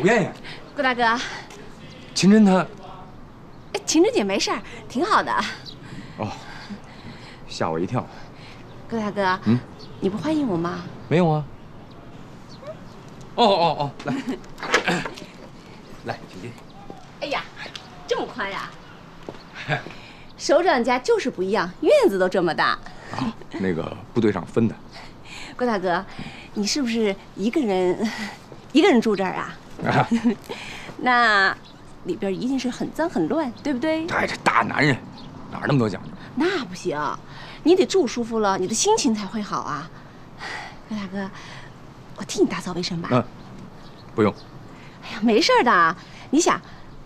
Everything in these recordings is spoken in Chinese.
吴艳艳，郭大哥，秦真她，秦真姐没事儿，挺好的。哦，吓我一跳。郭大哥，嗯，你不欢迎我吗？没有啊。哦哦哦，来，来，请进。哎呀，这么宽呀！首长家就是不一样，院子都这么大。啊，那个部队上分的。郭大哥，你是不是一个人，一个人住这儿啊？啊 那里边一定是很脏很乱，对不对？哎，这大男人哪那么多讲究？那不行，你得住舒服了，你的心情才会好啊。郭大哥，我替你打扫卫生吧。嗯，不用。哎呀，没事的。你想，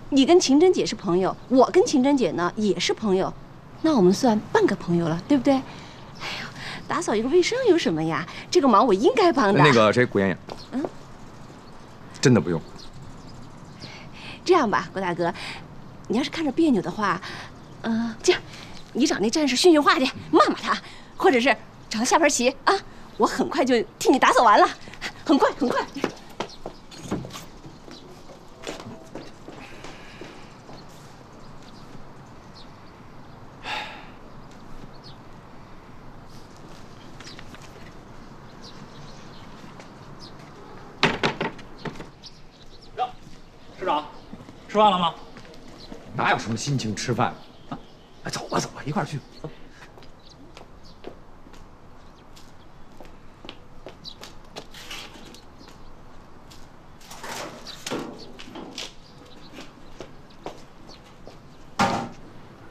你跟秦真姐是朋友，我跟秦真姐呢也是朋友，那我们算半个朋友了，对不对？哎呀，打扫一个卫生有什么呀？这个忙我应该帮的。那个谁，古艳艳，嗯，真的不用。这样吧，郭大哥，你要是看着别扭的话，嗯，这样，你找那战士训训话去，骂骂他，或者是找他下盘棋啊，我很快就替你打扫完了，很快很快。师长，吃饭了吗？哪有什么心情吃饭？啊，哎，走吧走吧，一块儿去。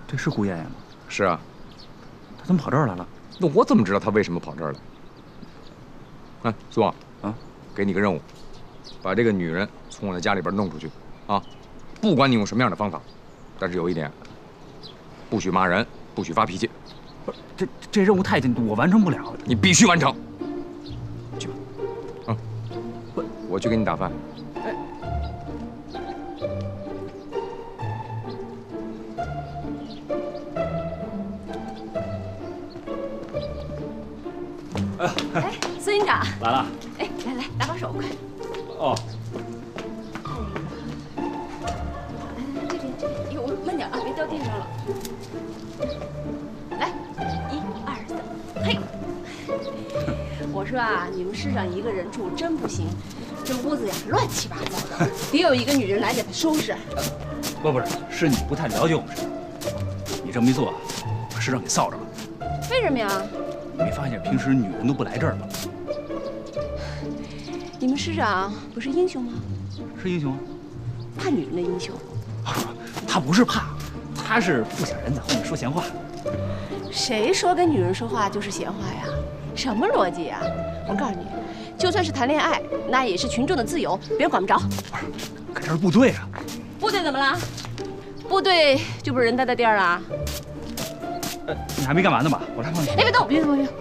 这是顾艳艳吗？是啊。她怎么跑这儿来了？那我怎么知道她为什么跑这儿来？哎，苏旺，啊，给你个任务，把这个女人从我的家里边弄出去，啊，不管你用什么样的方法，但是有一点，不许骂人，不许发脾气。不是，这这任务太紧，我完成不了。你必须完成。去吧。嗯，不，我去给你打饭。哎。哎，孙营长来了。哎，来来，搭把手，快。哦。说啊，你们师长一个人住真不行，这屋子呀乱七八糟的，得有一个女人来给他收拾。不不是，是你不太了解我们师长。你这么一做，把师长给臊着了。为什么呀？你没发现平时女人都不来这儿吗？你们师长不是英雄吗？是英雄啊，怕女人的英雄。他不是怕，他是不想人在后面说闲话。谁说跟女人说话就是闲话呀？什么逻辑呀？我告诉你，就算是谈恋爱，那也是群众的自由，别人管不着。不是，可这是部队啊。部队怎么了？部队就不是人待的地儿啊？呃，你还没干完呢吧？我来帮你。哎，别动，别动，别动，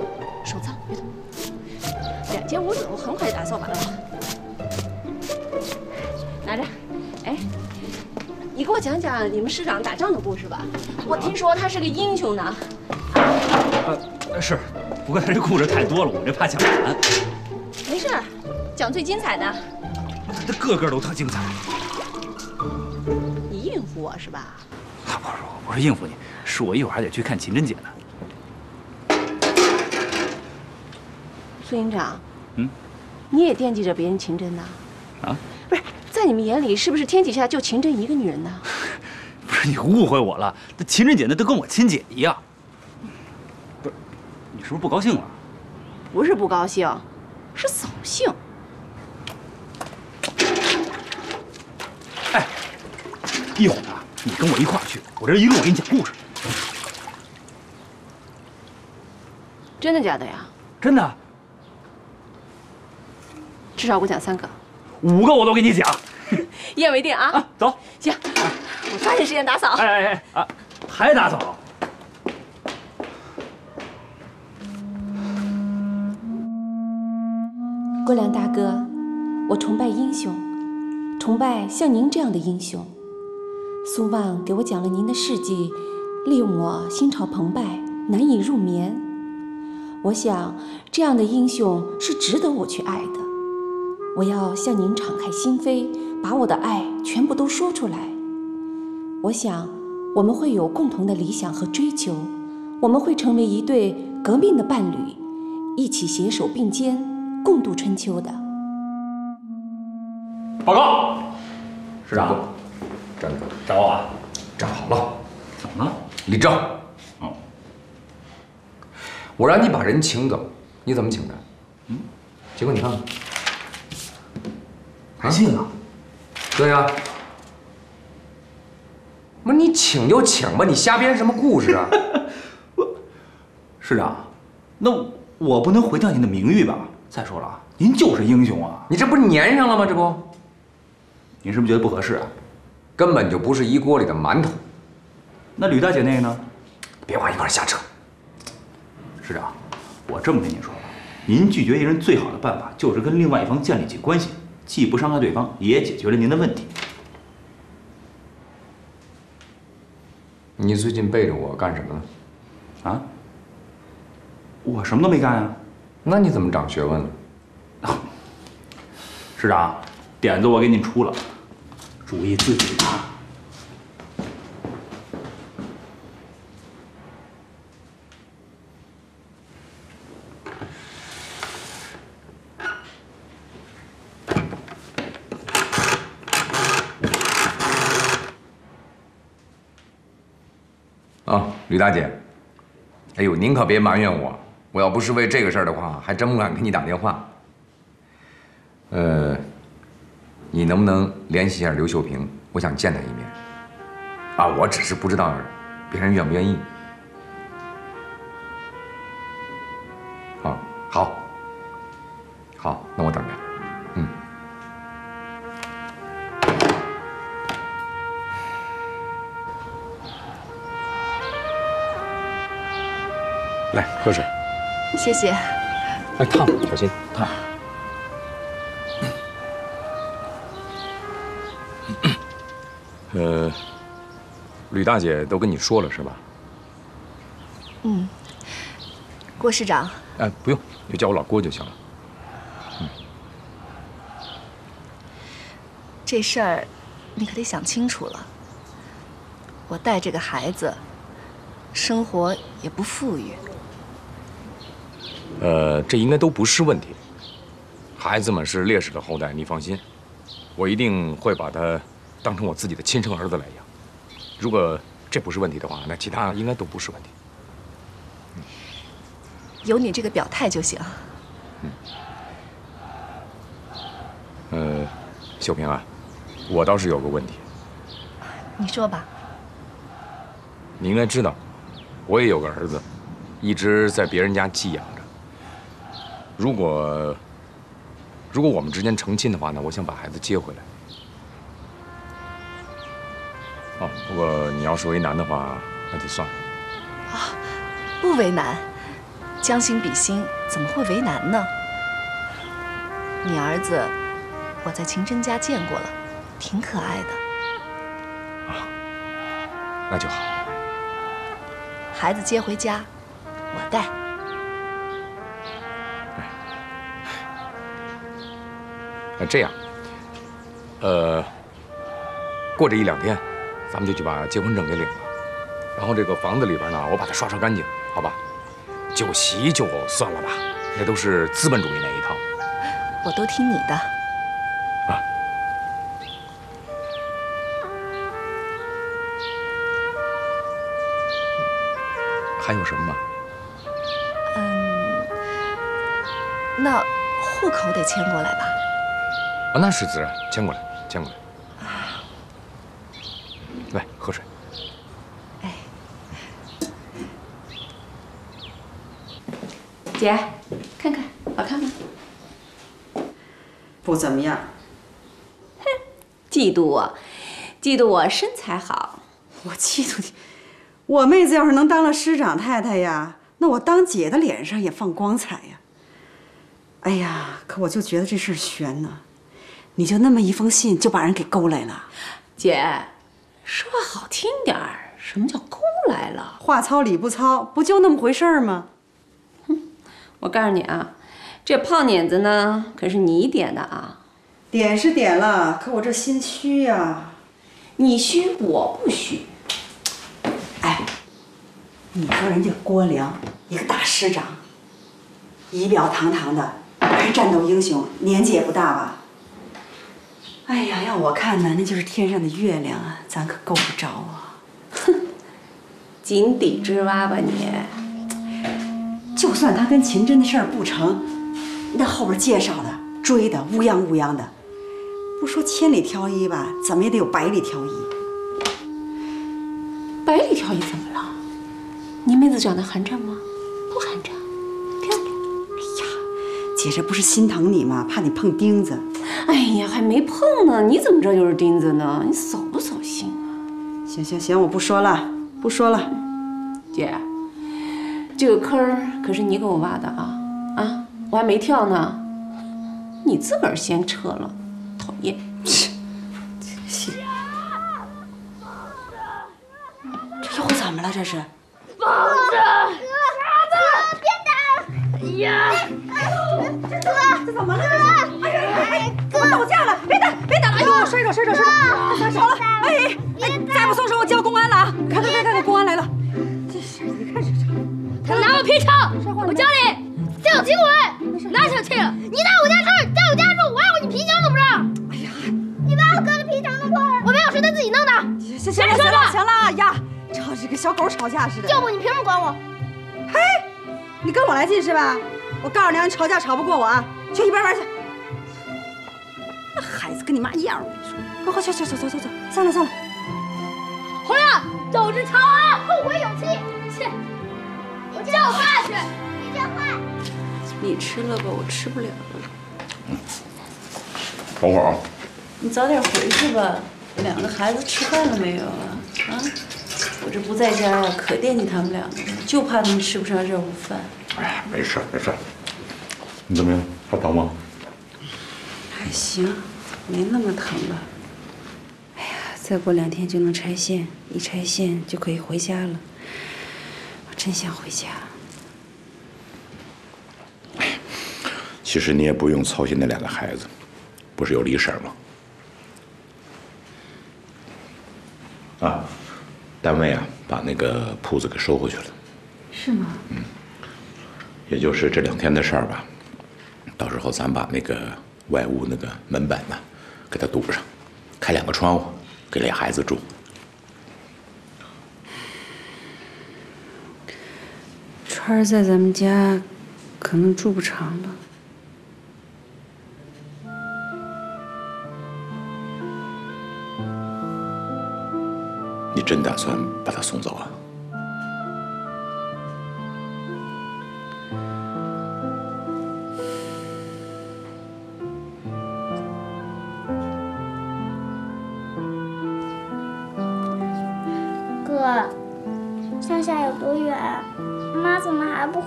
手脏，别动。两间屋子，我很快就打扫完了。拿着，哎，你给我讲讲你们师长打仗的故事吧。我听说他是个英雄呢。呃，是，不过他这故事太多了，我这怕讲不完。没事，讲最精彩的。他个个都特精彩。你应付我是吧？不是，我不是应付你，是我一会儿还得去看秦真姐呢。孙营长，嗯，你也惦记着别人秦真呢？啊？不是，在你们眼里，是不是天底下就秦真一个女人呢？不是，你误会我了。那秦真姐那都跟我亲姐一样。不是，不是不高兴了？不是不高兴，是扫兴。哎，一会儿啊，你跟我一块儿去，我这一路给你讲故事。真的假的呀？真的。至少给我讲三个，五个我都给你讲。一言为定啊！啊，走。行，我抓紧时间打扫。哎哎哎啊，还打扫？郭良大哥，我崇拜英雄，崇拜像您这样的英雄。苏望给我讲了您的事迹，令我心潮澎湃，难以入眠。我想，这样的英雄是值得我去爱的。我要向您敞开心扉，把我的爱全部都说出来。我想，我们会有共同的理想和追求，我们会成为一对革命的伴侣，一起携手并肩，共度春秋的。报告，市长，站住！找我啊？站好了，怎么了？立正。哦，我让你把人请走，你怎么请的？嗯，结果你看看，还信啊？对呀、不是你请就请吧，你瞎编什么故事啊？市长，那我不能毁掉您的名誉吧？再说了，您就是英雄啊！你这不是粘上了吗？这不您是不是觉得不合适啊？根本就不是一锅里的馒头，那吕大姐那个呢？别往一块儿瞎扯。市长，我这么跟您说吧，您拒绝一人最好的办法就是跟另外一方建立起关系，既不伤害对方，也解决了您的问题。你最近背着我干什么呢？啊？我什么都没干啊！那你怎么长学问了？师长，点子我给你出了，主意自己拿。啊，吕大姐，哎呦，您可别埋怨我，我要不是为这个事儿的话，还真不敢给你打电话。呃，你能不能联系一下刘秀平？我想见他一面。啊，我只是不知道别人愿不愿意。啊，好，好，那我等着。嗯。来，喝水。谢谢。哎，烫，小心烫。呃，吕大姐都跟你说了是吧？嗯，郭市长，哎，不用，就叫我老郭就行了。这事儿，你可得想清楚了。我带这个孩子，生活也不富裕，呃，这应该都不是问题。孩子们是烈士的后代，你放心，我一定会把他当成我自己的亲生儿子来养。如果这不是问题的话，那其他应该都不是问题。有你这个表态就行。呃，秀萍啊，我倒是有个问题，你说吧。你应该知道，我也有个儿子，一直在别人家寄养着。如果如果我们之间成亲的话呢，我想把孩子接回来。哦，不过你要是为难的话，那就算了。啊不为难，将心比心，怎么会为难呢？你儿子，我在秦真家见过了，挺可爱的。啊那就好。孩子接回家，我带。那这样，呃，过这一两天，咱们就去把结婚证给领了。然后这个房子里边呢，我把它刷刷干净，好吧？酒席就算了吧，那都是资本主义那一套。我都听你的。啊还有什么吗？嗯，那户口得迁过来吧？啊，那是自然，牵过来，牵过来。来，喝水。哎，姐，看看好看吗？不怎么样。哼嫉妒我，嫉妒我身材好。我嫉妒你，我妹子要是能当了师长太太呀，那我当姐的脸上也放光彩呀。哎呀，可我就觉得这事儿悬呢，你就那么一封信就把人给勾来了，姐，说话好听点儿，什么叫勾来了？话糙理不糙，不就那么回事儿吗？我告诉你啊，这胖碾子呢可是你点的啊。点是点了，可我这心虚呀、你虚我不虚，哎，你说人家郭良一个大师长，仪表堂堂的，还是战斗英雄，年纪也不大吧？哎呀，要我看呢，那就是天上的月亮啊，咱可够不着啊！哼井底之蛙吧你？就算他跟秦真的事儿不成，那后边介绍的、追的乌泱乌泱的，不说千里挑一吧，怎么也得有百里挑一。百里挑一怎么了？你妹子长得寒碜吗？不寒碜，漂亮。哎呀姐这不是心疼你吗？怕你碰钉子。哎呀，还没碰呢，你怎么知道就是钉子呢？你扫不扫兴啊？行行行，我不说了，不说了。姐，这个坑儿可是你给我挖的啊啊！我还没跳呢，你自个儿先撤了，讨厌！这又怎么了？这是？哥，打架了！别打，别打了！哎呦，摔着摔着摔着！好了，哎哎，再不松手，我叫公安了啊！看看看看，公安来了！这是，你看这这，他拿我劈叉！我教你吊起滚，拿小气了！你打我家事，在我家说我要你皮箱都不让！哎呀，你把我哥的皮箱弄破了，我没有是他自己弄的。行行了行了行了呀，吵这个小狗吵架似的。要不你凭什么管我？嘿，你跟我来劲是吧？我告诉你啊，你吵架吵不过我啊，去一边玩去。跟你妈一样，我跟你说。快快去去走走走走，散了散了。红亮，斗志长安，后会有期。去，我叫我爸去。你真坏。你吃了吧，我吃不了了。等会儿啊，你早点回去吧。两个孩子吃饭了没有啊？啊，我这不在家呀，可惦记他们两个了，就怕他们吃不上热乎饭。哎呀，没事没事。你怎么样？还疼吗？还行，没那么疼了。哎呀，再过两天就能拆线，一拆线就可以回家了。我真想回家。其实你也不用操心那两个孩子，不是有李婶吗？啊，单位啊把那个铺子给收回去了。是吗？嗯也就是这两天的事儿吧。到时候咱把那个外屋那个门板呢，给他堵上，开两个窗户，给俩孩子住。川儿在咱们家，可能住不长了。你真打算把他送走啊？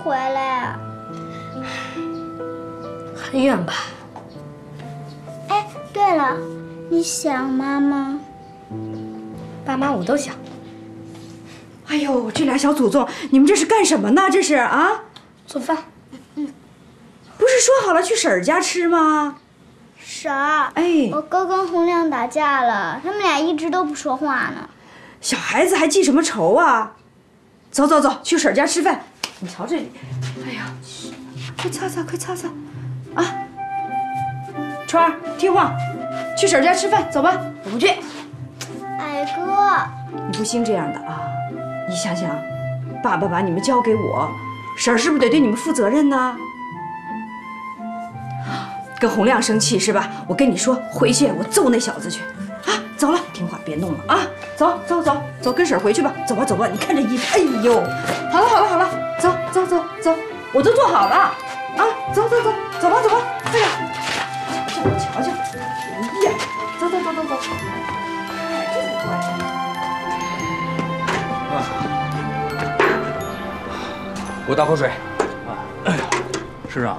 回来啊？很远吧？哎，对了，你想妈吗？爸妈我都想。哎呦，这俩小祖宗，你们这是干什么呢？这是啊？做饭。不是说好了去婶儿家吃吗？婶儿，哎我哥跟洪亮打架了，他们俩一直都不说话呢。小孩子还记什么仇啊？走走走，去婶儿家吃饭。你瞧这，哎呀，快擦擦，快擦擦，啊！川儿，听话，去婶家吃饭，走吧。我不去，哎哥，你不兴这样的啊！你想想，爸爸把你们交给我，婶儿是不是得对你们负责任呢？跟洪亮生气是吧？我跟你说，回去我揍那小子去。啊，走了，听话，别弄了啊！走走走走，跟婶儿回去吧。走吧走吧，你看这衣服，哎呦，好了好了好了，走走走走，我都做好了啊！走走走，走吧走吧。哎呀，瞧瞧瞧瞧，哎呀，走走走走走，哎，真乖。给我倒口水。师长，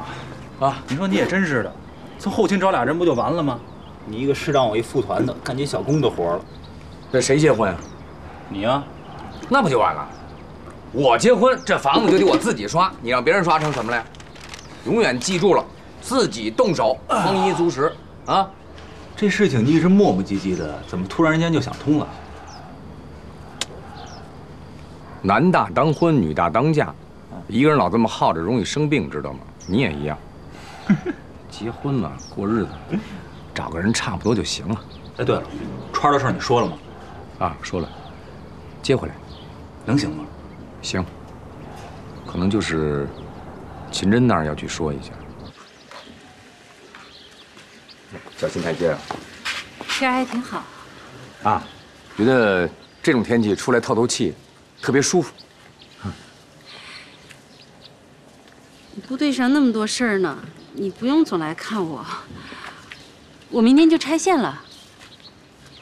啊，你说你也真是的，从后勤找俩人不就完了吗？你一个师长，我一副团的，干起小工的活了。这谁结婚啊？你呀、那不就完了？我结婚，这房子就得我自己刷，你让别人刷成什么了呀？永远记住了，自己动手，丰衣足食啊！这事情你一直磨磨唧唧的，怎么突然间就想通了？男大当婚，女大当嫁，一个人老这么耗着，容易生病，知道吗？你也一样。结婚了，过日子，找个人差不多就行了。哎，对了，川儿的事儿你说了吗？啊，说了，接回来，能行吗？行。可能就是秦真那儿要去说一下。小心台阶啊，天还挺好。啊，觉得这种天气出来透透气，特别舒服。部队上那么多事儿呢，你不用总来看我。我明天就拆线了。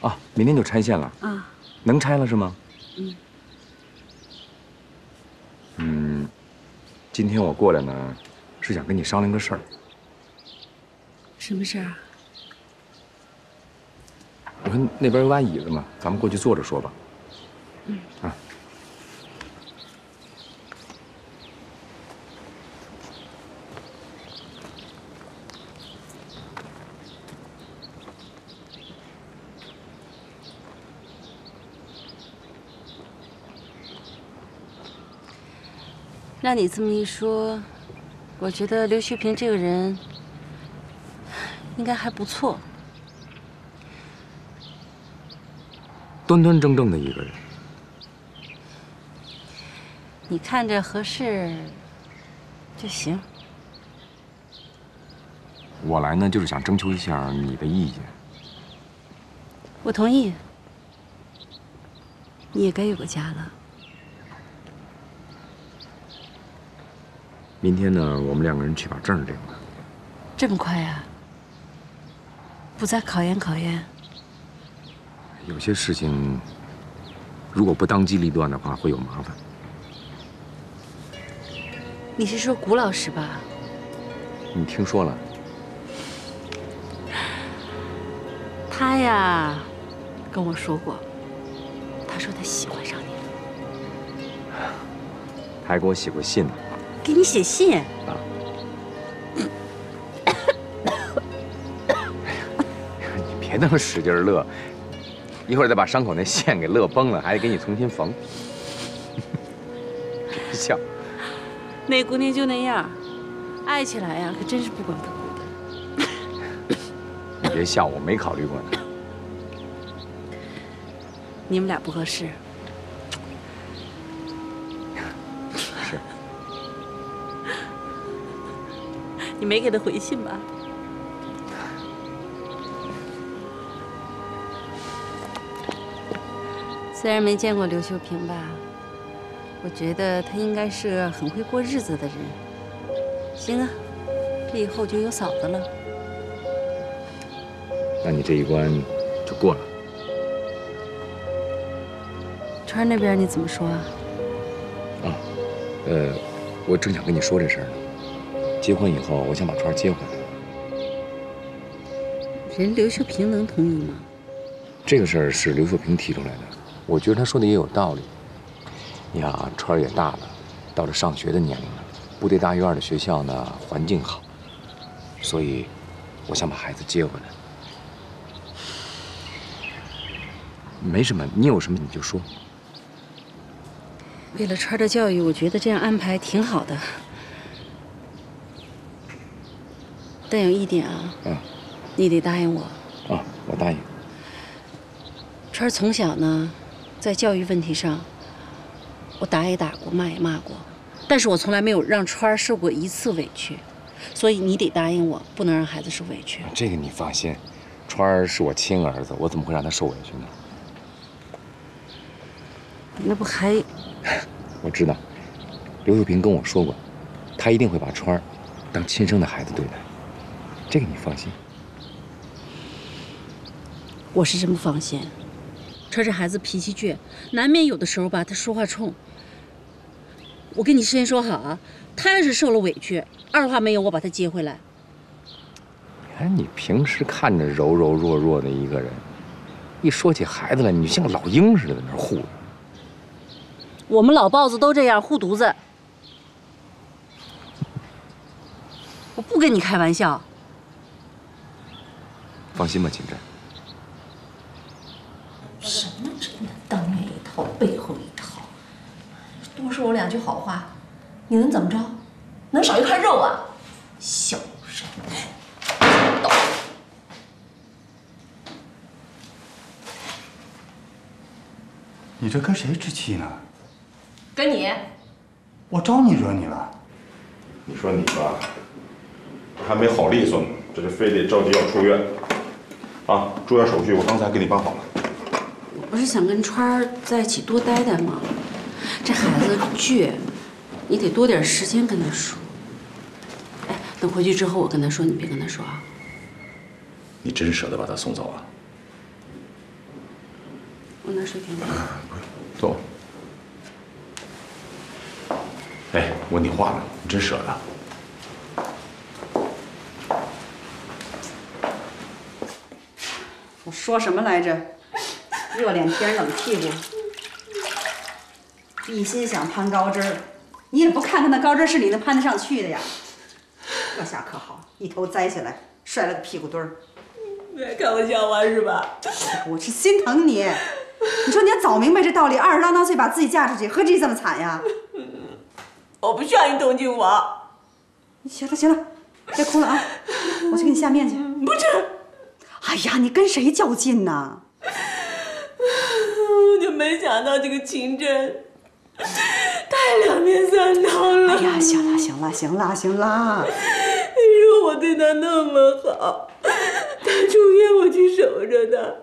啊，明天就拆线了。啊，能拆了是吗？嗯。嗯，今天我过来呢，是想跟你商量个事儿。什么事儿啊？我看那边有把椅子嘛，咱们过去坐着说吧。嗯。啊。让你这么一说，我觉得刘秀平这个人应该还不错，端端正正的一个人。你看着合适就行。我来呢，就是想征求一下你的意见。我同意，你也该有个家了。明天呢，我们两个人去把证领了。这么快呀？不再考验考验？有些事情，如果不当机立断的话，会有麻烦。你是说谷老师吧？你听说了？他呀，跟我说过，他说他喜欢上你了。他还给我写过信呢。给你写信啊！你别那么使劲乐，一会儿再把伤口那线给乐崩了，还得给你重新缝。别 笑。那姑娘就那样，爱起来呀，可真是不管不顾的。你别笑，我没考虑过呢。你们俩不合适。没给他回信吧？虽然没见过刘秀平吧，我觉得他应该是个很会过日子的人。行啊，这以后就有嫂子了。那你这一关就过了。川那边你怎么说啊？啊，呃，我正想跟你说这事儿呢。结婚以后，我想把川接回来。人刘秀平能同意吗？这个事儿是刘秀平提出来的，我觉得他说的也有道理。你看啊，川儿也大了，到了上学的年龄了，部队大院的学校呢环境好，所以我想把孩子接回来。没什么，你有什么你就说。为了川儿的教育，我觉得这样安排挺好的。但有一点啊，嗯，你得答应我。啊，我答应。川儿从小呢，在教育问题上，我打也打过，骂也骂过，但是我从来没有让川儿受过一次委屈，所以你得答应我，不能让孩子受委屈。这个你放心，川儿是我亲儿子，我怎么会让他受委屈呢？那不还？我知道，刘秀平跟我说过，他一定会把川儿当亲生的孩子对待。这个你放心。我是真不放心。川这孩子脾气倔，难免有的时候吧，他说话冲。我跟你事先说好啊，他要是受了委屈，二话没有，我把他接回来。你看你平时看着柔柔弱弱的一个人，一说起孩子来，你就像个老鹰似的在那护着。我们老豹子都这样护犊子。我不跟你开玩笑。放心吧秦真什么真的当面一套背后一套。多说我两句好话你能怎么着？能少一块肉啊？小人你这跟谁置气呢？跟你。我招你惹你了。你说你吧还没好利索呢这就非得着急要出院。啊，住院手续我刚才给你办好了。我不是想跟川儿在一起多待待吗？这孩子倔，你得多点时间跟他说。哎，等回去之后我跟他说，你别跟他说啊。你真舍得把他送走啊？我拿水给你。走。哎，问你话呢，你真舍得？说什么来着？热脸贴冷屁股，一心想攀高枝儿，你也不看看那高枝是你能攀得上去的呀？这下可好，一头栽下来，摔了个屁股墩儿。你还看我笑话是吧？我是心疼你，你说你要早明白这道理，二十郎当岁把自己嫁出去，何至于这么惨呀？我不需要你同情我。行了行了，别哭了啊，我去给你下面去。不是，哎呀，你跟谁较劲呢？我就没想到这个秦真太两面三刀了。哎呀，行了行了行了行了，你说我对他那么好，他住院我去守着他，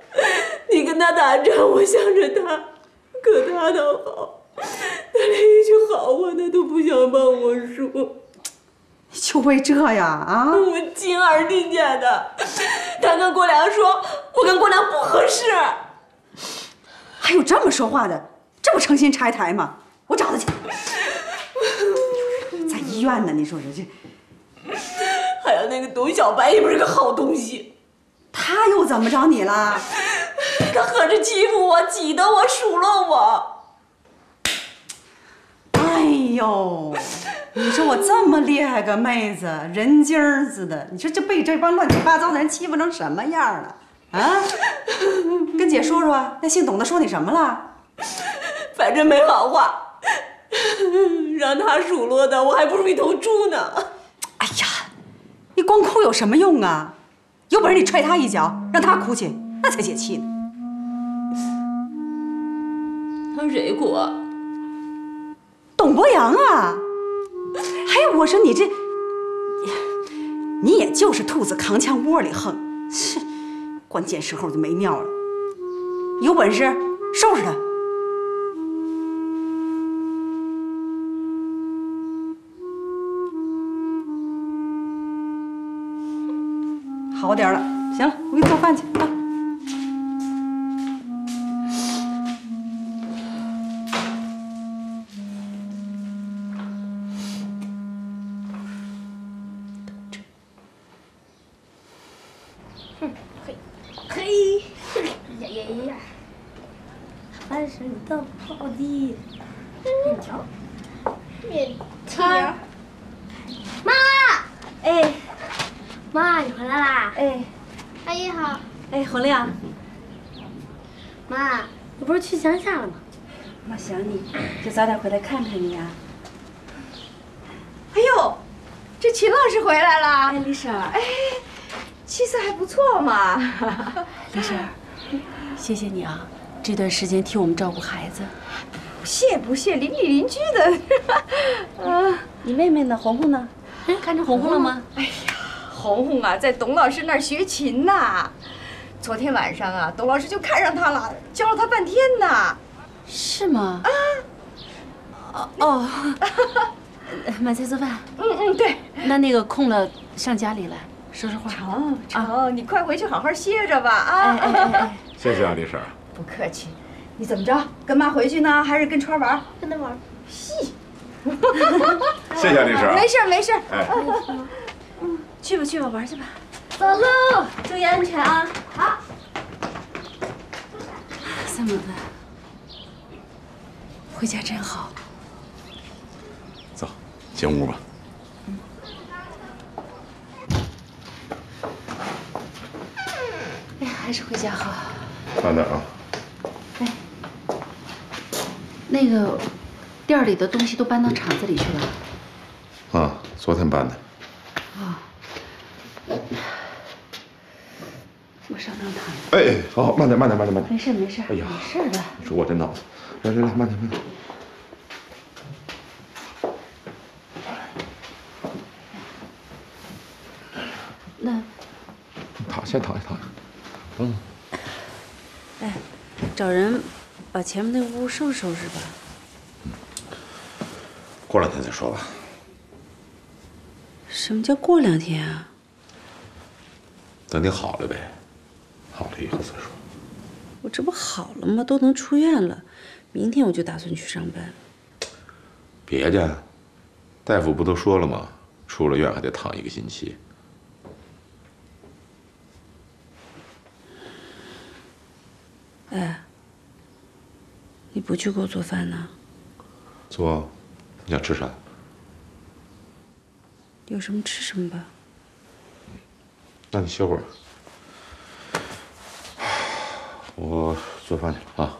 你跟他打仗我想着他，可他倒好，他连一句好话他都不想帮我说。就为这呀啊？我亲耳听见的，他跟郭良说，我跟郭良不合适。还有这么说话的，这不诚心拆台吗？我找他去。在医院呢，你说说这，还有那个董小白也不是个好东西，他又怎么着你了？他合着欺负我，挤得我，数落我。哎呦，你说我这么厉害个妹子，人精儿似的，你说这被这帮乱七八糟的人欺负成什么样了？啊？跟姐说说，那姓董的说你什么了？反正没好话，让他数落的，我还不如一头猪呢。哎呀，你光哭有什么用啊？有本事你踹他一脚，让他哭去，那才解气呢。他谁哭啊？董博洋啊！我说你这，你也就是兔子扛枪窝里横，是，关键时候就没尿了。有本事收拾他！好点了，行了，我给你做饭去啊。嘿，呀呀呀！翻身的跑的，面条，面条。妈，哎，妈，你回来啦？哎，阿姨好。哎，洪亮，妈，你不是去乡下了吗？妈想你，就早点回来看看你啊、哎呦，这秦老师回来了。哎，李婶儿，哎，气色还不错嘛。李婶儿，谢谢你啊，这段时间替我们照顾孩子。不谢不谢，邻里邻居的。啊，你妹妹呢？红红呢？看着红红了吗？哎呀，红红啊，在董老师那儿学琴呢。昨天晚上啊，董老师就看上她了，教了她半天呢。是吗？啊，哦哦，买菜做饭。嗯嗯，对。那那个空了上家里来说说话。成成，你快回去好好歇着吧啊！哎哎哎哎，谢谢啊，李婶。不客气。你怎么着？跟妈回去呢，还是跟川玩？跟他玩。嘻。谢谢李婶。没事没事。哎，去吧去吧，玩去吧。走喽，注意安全啊！好。三毛子，回家真好。走，进屋吧。哎呀，还是回家好。慢点啊。哎那个，店里的东西都搬到厂子里去了。啊，昨天搬的。啊。我上床躺哎，好，慢点，慢点，慢点，慢点。没事没事，哎呀，没事的。你说我这脑子，来来来，慢点，慢点。那躺，先躺下，躺下。等等，哎，找人把前面那屋收拾收拾吧。过两天再说吧。什么叫过两天啊？等你好了呗，好了以后再说。我这不好了吗？都能出院了，明天我就打算去上班。别介，大夫不都说了吗？出了院还得躺一个星期。哎，你不去给我做饭呢？做，你想吃啥？有什么吃什么吧。那你歇会儿，我做饭去了啊。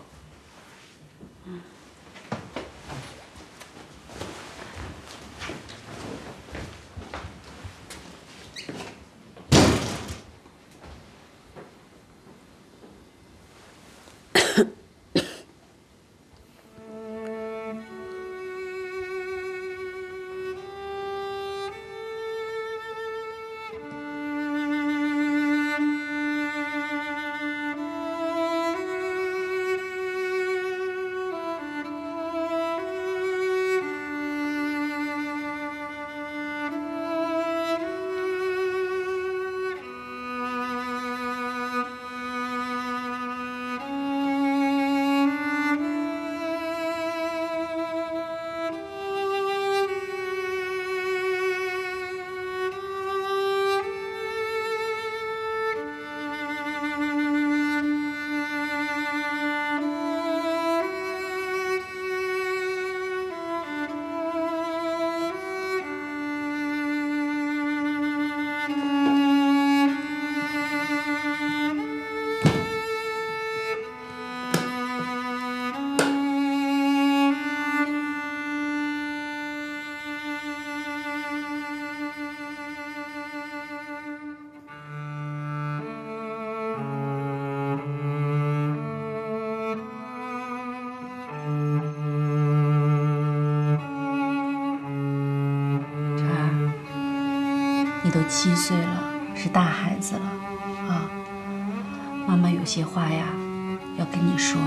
七岁了，是大孩子了，啊！妈妈有些话呀，要跟你说。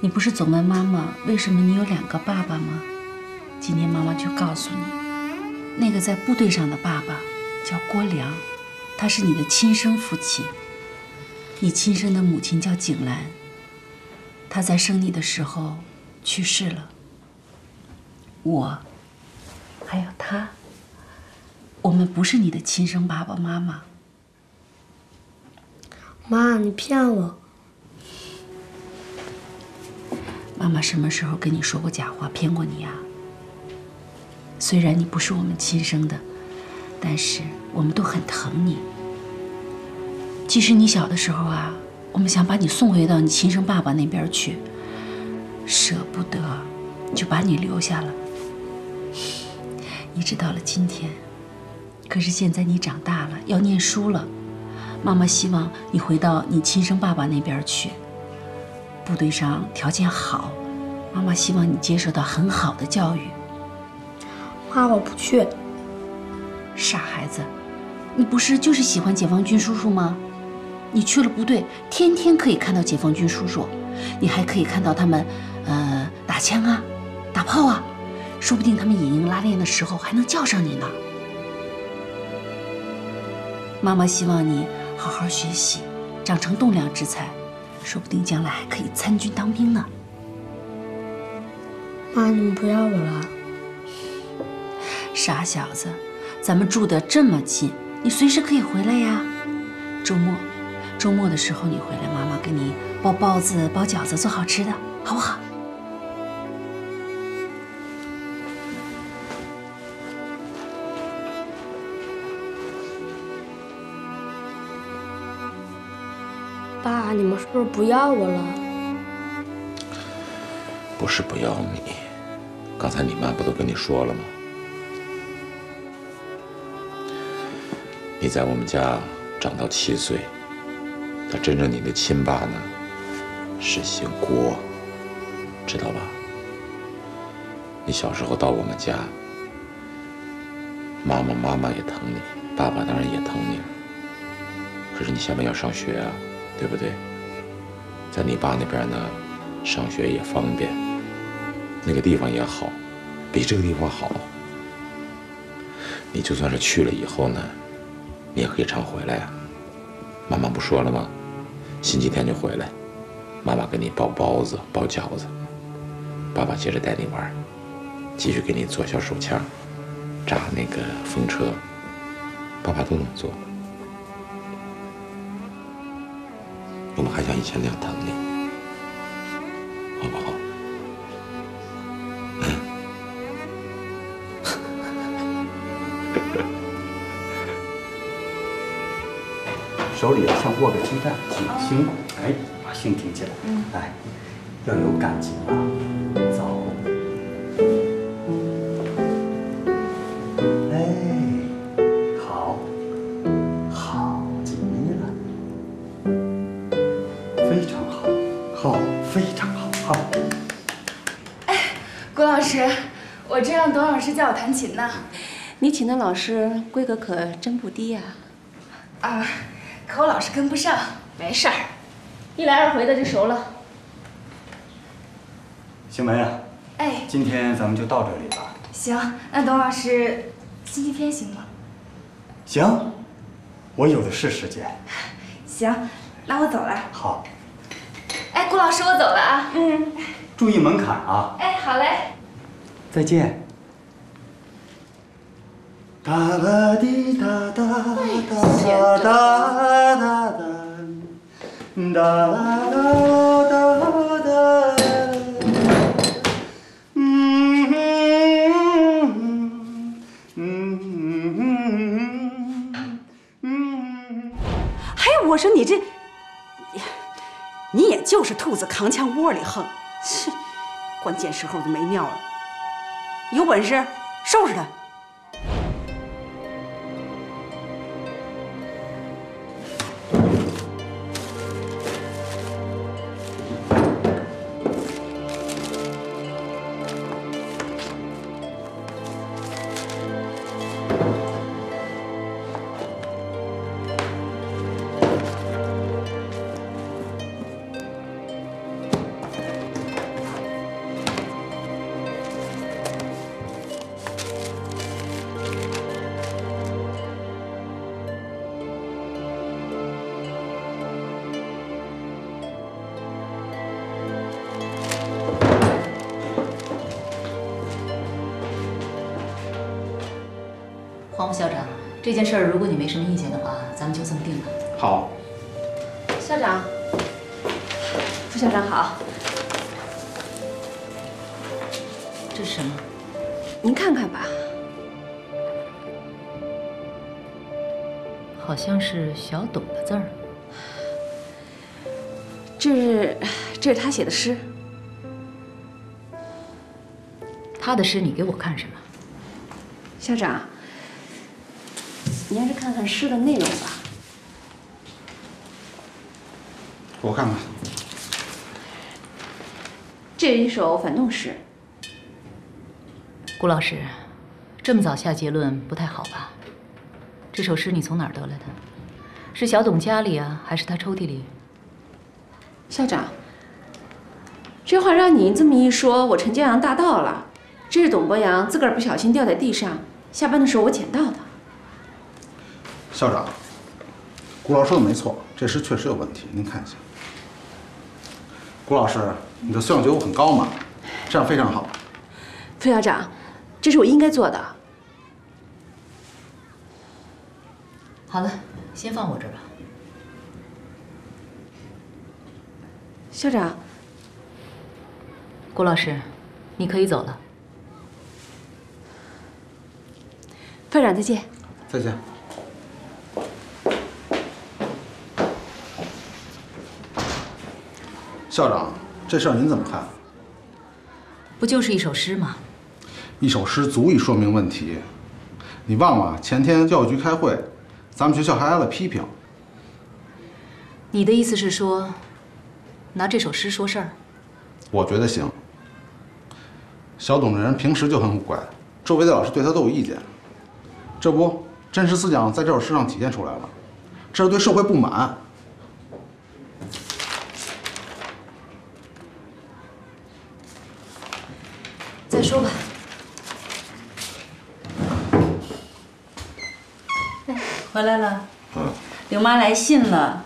你不是总问妈妈为什么你有两个爸爸吗？今天妈妈就告诉你，那个在部队上的爸爸叫郭良，他是你的亲生父亲。你亲生的母亲叫景兰，她在生你的时候去世了。我，我们不是你的亲生爸爸妈妈。妈，你骗我！妈妈什么时候跟你说过假话，骗过你呀？虽然你不是我们亲生的，但是我们都很疼你。即使你小的时候啊，我们想把你送回到你亲生爸爸那边去，舍不得，就把你留下了。一直到了今天。可是现在你长大了，要念书了，妈妈希望你回到你亲生爸爸那边去。部队上条件好，妈妈希望你接受到很好的教育。妈，我不去。傻孩子，你不是就是喜欢解放军叔叔吗？你去了部队，天天可以看到解放军叔叔，你还可以看到他们，呃，打枪啊，打炮啊，说不定他们野营拉练的时候还能叫上你呢。妈妈希望你好好学习，长成栋梁之才，说不定将来还可以参军当兵呢。妈，你不要我了？傻小子，咱们住的这么近，你随时可以回来呀。周末，周末的时候你回来，妈妈给你包包子、包饺子，做好吃的，好不好？爸，你们是不是不要我了？不是不要你，刚才你妈不都跟你说了吗？你在我们家长到七岁，但真正你的亲爸呢，是姓郭，知道吧？你小时候到我们家，妈妈妈妈也疼你，爸爸当然也疼你了。可是你下面要上学啊，对不对？在你爸那边呢，上学也方便，那个地方也好，比这个地方好。你就算是去了以后呢，你也可以常回来呀。妈妈不说了吗？星期天就回来，妈妈给你包包子、包饺子，爸爸接着带你玩，继续给你做小手枪，扎那个风车，爸爸都能做。我们还像以前那样疼你，好不好？手里啊像握个鸡蛋，挺辛苦。哎，把心挺起来。嗯，来，要有感情啊。请的老师规格可真不低呀、啊，可我老是跟不上。没事儿，一来二回的就熟了。星梅啊，哎，今天咱们就到这里吧。行，那董老师星期天行吗？行，我有的是时间。行，那我走了。好，哎，顾老师，我走了啊。嗯。注意门槛啊。哎，好嘞。再见。哒啦滴哒哒哒哒哒哒哒，哒啦啦哒哒。嗯嘿，我说你这，你也就是兔子扛枪窝里横，切，关键时候就没尿了。有本事收拾他。这件事儿如果你没什么意见的话，咱们就这么定了。好，校长，副校长好。这是什么？您看看吧。好像是小董的字儿。这是这是他写的诗。他的诗你给我看什么？校长，你还是看看诗的内容吧。我看看。这是一首反动诗。顾老师，这么早下结论不太好吧？这首诗你从哪儿得来的？是小董家里啊，还是他抽屉里？校长，这话让你这么一说，我陈江阳大盗了。这是董博洋自个儿不小心掉在地上，下班的时候我捡到的。校长，顾老师说的没错，这诗确实有问题，您看一下。顾老师，你的素养觉悟很高嘛，这样非常好。副校长，这是我应该做的。好了，先放我这儿吧。校长，顾老师，你可以走了。副校长再见。再见。校长，这事儿您怎么看？不就是一首诗吗？一首诗足以说明问题。你忘了前天教育局开会，咱们学校还挨了批评。你的意思是说，拿这首诗说事儿？我觉得行。小董这人平时就很古怪，周围的老师对他都有意见。这不，真实思想在这首诗上体现出来了，这是对社会不满。再说吧。哎，回来了。嗯。刘妈来信了。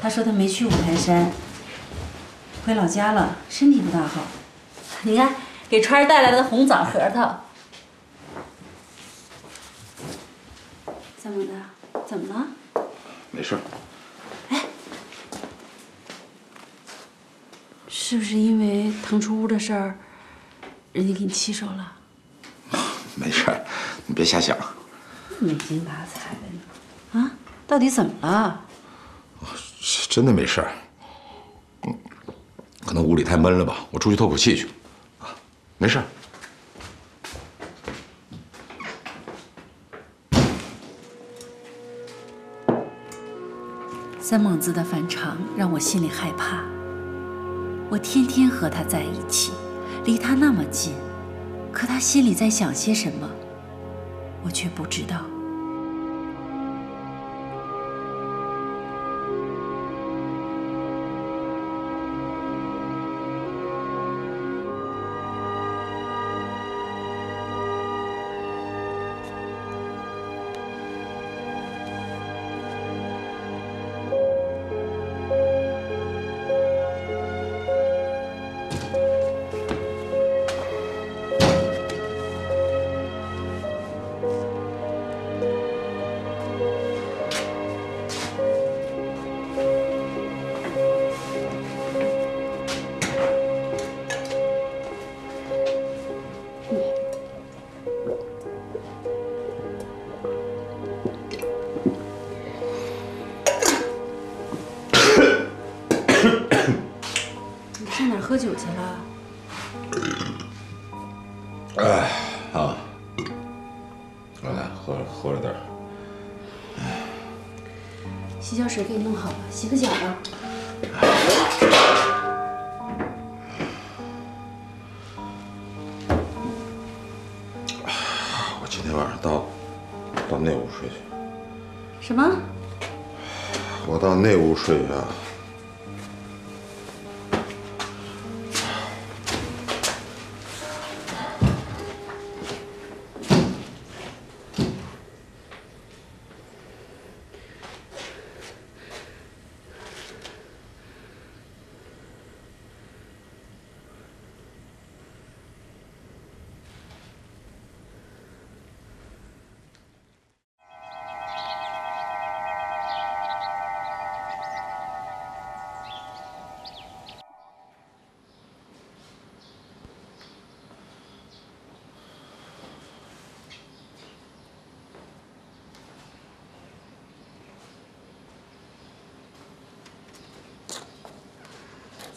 她说她没去五台山，回老家了，身体不大好。你看，给川儿带来的红枣核桃。怎么的？怎么了？没事。哎是不是因为腾出屋的事儿，人家给你气受了？没事，你别瞎想。没精打采的呢。啊？到底怎么了？真的没事儿。嗯，可能屋里太闷了吧，我出去透口气去。啊，没事。三猛子的反常让我心里害怕。我天天和他在一起，离他那么近，可他心里在想些什么，我却不知道。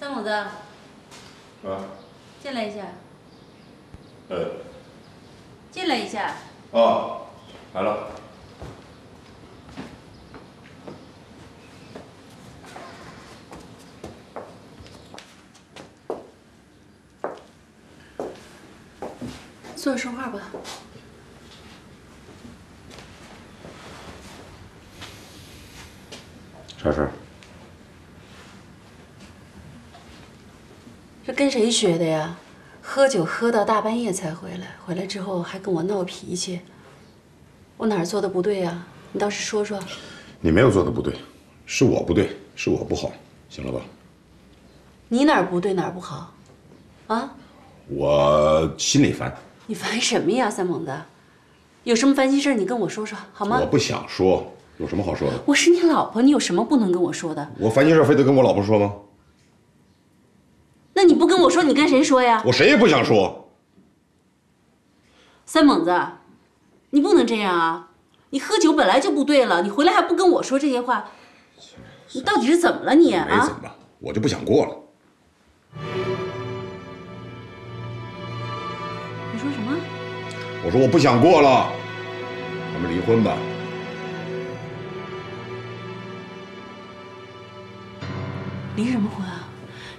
三猛子，啊，进来一下，呃，进来一下。哦，来了。坐着说话吧。啥事儿？跟谁学的呀？喝酒喝到大半夜才回来，回来之后还跟我闹脾气。我哪儿做的不对呀？你倒是说说。你没有做的不对，是我不对，是我不好，行了吧？你哪儿不对哪儿不好？啊？我心里烦，你烦什么呀，三猛子？有什么烦心事儿你跟我说说好吗？我不想说，有什么好说的？我是你老婆，你有什么不能跟我说的？我烦心事儿非得跟我老婆说吗？不跟我说，你跟谁说呀？我谁也不想说。三猛子，你不能这样啊！你喝酒本来就不对了，你回来还不跟我说这些话，你到底是怎么了你没啊怎？么，我就不想过了。你说什么？我说我不想过了，咱们离婚吧。离什么婚啊？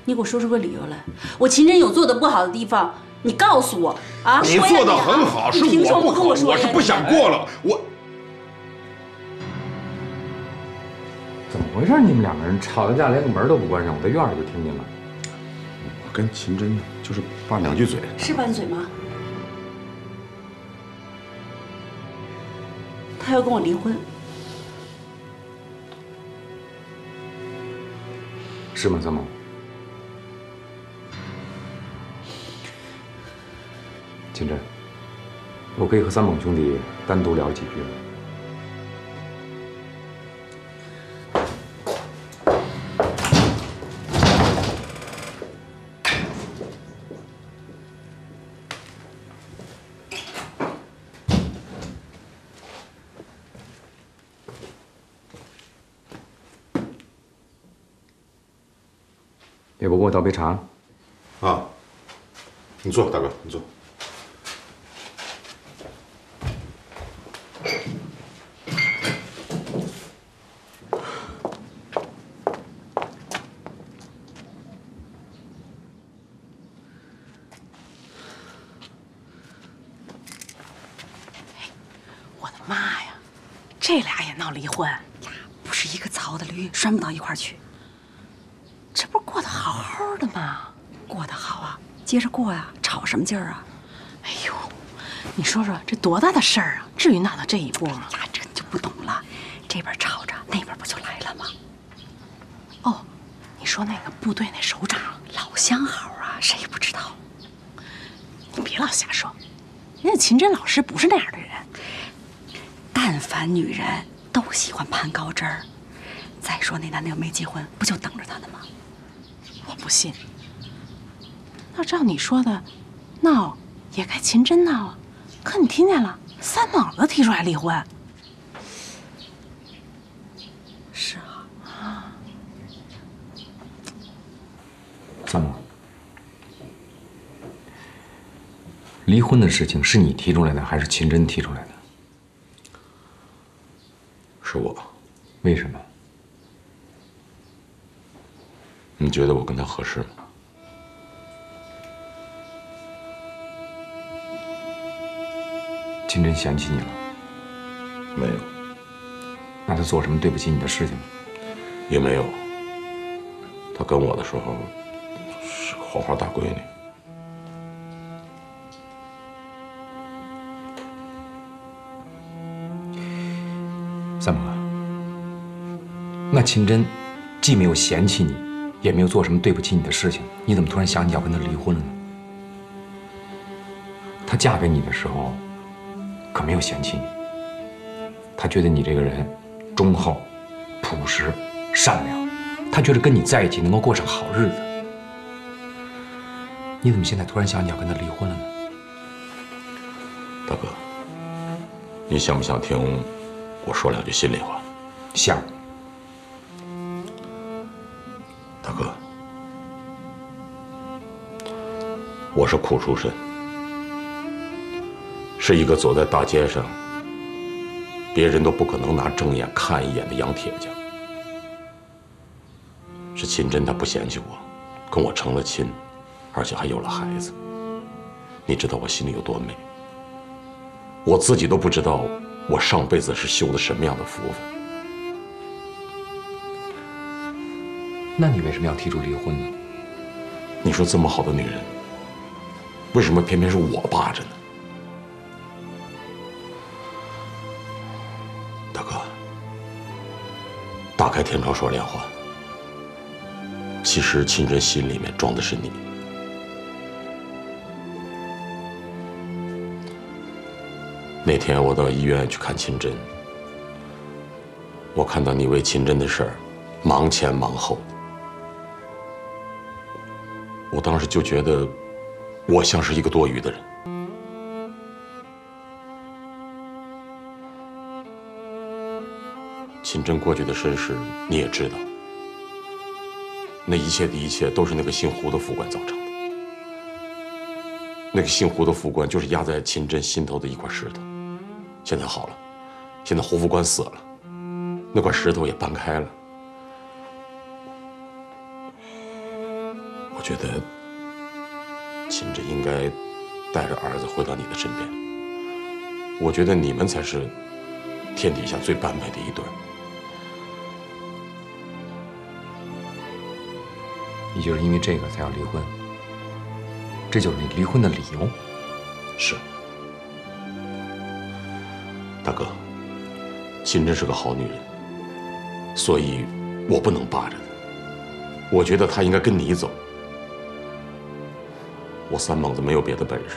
你给我说出个理由来。我秦真有做的不好的地方，你告诉我啊！你做的很好，是你凭什我不跟我说？我是不想过了。我怎么回事？你们两个人吵了架，连个门都不关上，我在院里就听见了。我跟秦真就是拌两句嘴。是拌嘴吗？他要跟我离婚，是吗，三毛？秦真，我可以和三猛兄弟单独聊几句吗？要不给我倒杯茶？啊，你坐，大哥，你坐。我的妈呀，这俩也闹离婚呀？不是一个拴不到一块儿去。这不是过得好好的吗？过得好啊，接着过呀、吵什么劲儿啊？哎呦，你说说这多大的事儿啊？至于闹到这一步吗？呀，这你就不懂了。这边吵着，那边不就来了吗？哦，你说那个部队那首长老相好啊，谁不知道？你别老瞎说，人家秦真老师不是那样的人。但凡女人都喜欢攀高枝儿。再说那男的又没结婚，不就等着他呢吗？我不信。那照你说的，闹也该秦真闹啊。可你听见了，三猛子提出来离婚。是啊，三毛，离婚的事情是你提出来的，还是秦真提出来的？是我。为什么？你觉得我跟他合适吗？秦真嫌弃你了？没有，那他做什么对不起你的事情吗？也没有。他跟我的时候是个黄花大闺女。三毛，那秦真既没有嫌弃你，也没有做什么对不起你的事情，你怎么突然想起要跟他离婚了呢？她嫁给你的时候，可没有嫌弃你，她觉得你这个人忠厚、朴实、善良，她觉得跟你在一起能够过上好日子。你怎么现在突然想起要跟他离婚了呢？大哥，你想不想听我说两句心里话？想。大哥，我是苦出身，是一个走在大街上，别人都不可能拿正眼看一眼的洋铁匠。是秦真她不嫌弃我，跟我成了亲，而且还有了孩子。你知道我心里有多美？我自己都不知道我上辈子是修的什么样的福分。那你为什么要提出离婚呢？你说这么好的女人，为什么偏偏是我霸着呢？大哥，打开天窗说亮话，其实秦真心里面装的是你。那天我到医院去看秦真，我看到你为秦真的事儿忙前忙后。我当时就觉得，我像是一个多余的人。秦真过去的身世你也知道，那一切的一切都是那个姓胡的副官造成的。那个姓胡的副官就是压在秦真心头的一块石头。现在好了，现在胡副官死了，那块石头也搬开了。我觉得秦真应该带着儿子回到你的身边。我觉得你们才是天底下最般配的一对。你就是因为这个才要离婚？这就是你离婚的理由？是。大哥，秦真是个好女人，所以我不能霸着她。我觉得她应该跟你走。我三猛子没有别的本事，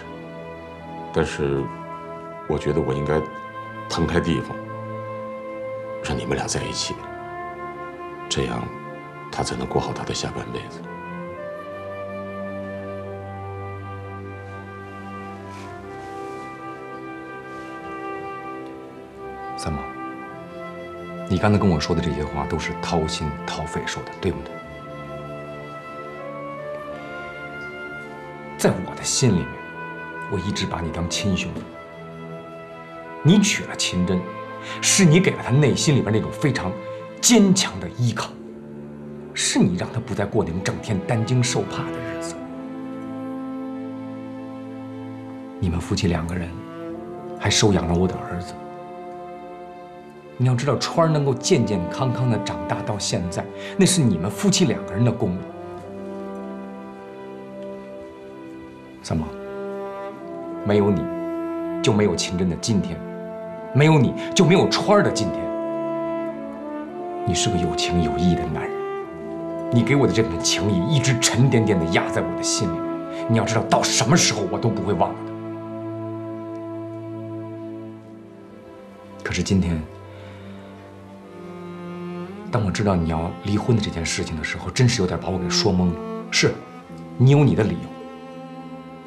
但是我觉得我应该腾开地方，让你们俩在一起，这样他才能过好他的下半辈子。三毛，你刚才跟我说的这些话都是掏心掏肺说的，对不对？在我的心里面，我一直把你当亲兄弟。你娶了秦真，是你给了他内心里边那种非常坚强的依靠，是你让他不再过那种整天担惊受怕的日子。你们夫妻两个人还收养了我的儿子。你要知道，川儿能够健健康康的长大到现在，那是你们夫妻两个人的功劳。三毛，没有你，就没有秦真的今天；没有你，就没有川儿的今天。你是个有情有义的男人，你给我的这份情谊一直沉甸甸的压在我的心里。你要知道，到什么时候我都不会忘了的。可是今天。当我知道你要离婚的这件事情的时候，真是有点把我给说懵了。是，你有你的理由，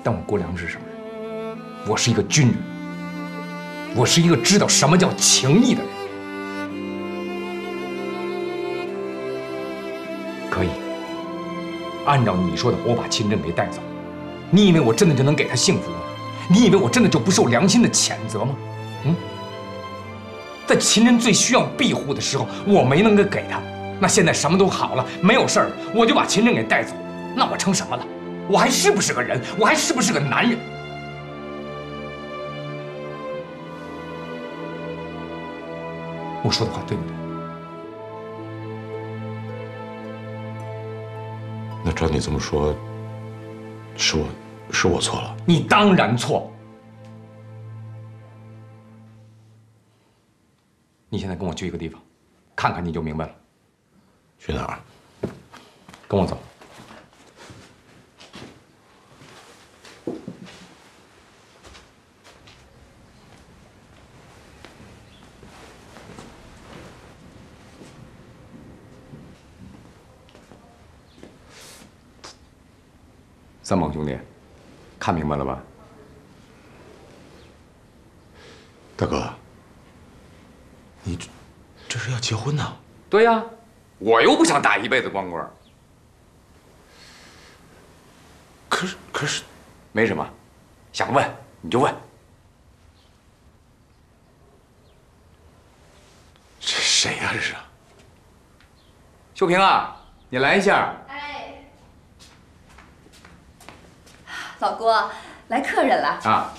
但我郭良是什么人？我是一个军人，我是一个知道什么叫情义的人。可以，按照你说的，我把秦振给带走。你以为我真的就能给他幸福吗？你以为我真的就不受良心的谴责吗？嗯？在秦振最需要庇护的时候，我没能给给他。那现在什么都好了，没有事儿了，我就把秦振给带走。那我成什么了？我还是不是个人？我还是不是个男人？我说的话对不对？那照你这么说，是我，是我错了。你当然错。你现在跟我去一个地方，看看你就明白了。去哪儿？跟我走。三猛兄弟，看明白了吧？大哥。你这这是要结婚呢？对呀，我又不想打一辈子光棍。可是可是，没什么，想问你就问。这谁呀？这是？秀萍啊，你来一下。老郭，来客人了。啊，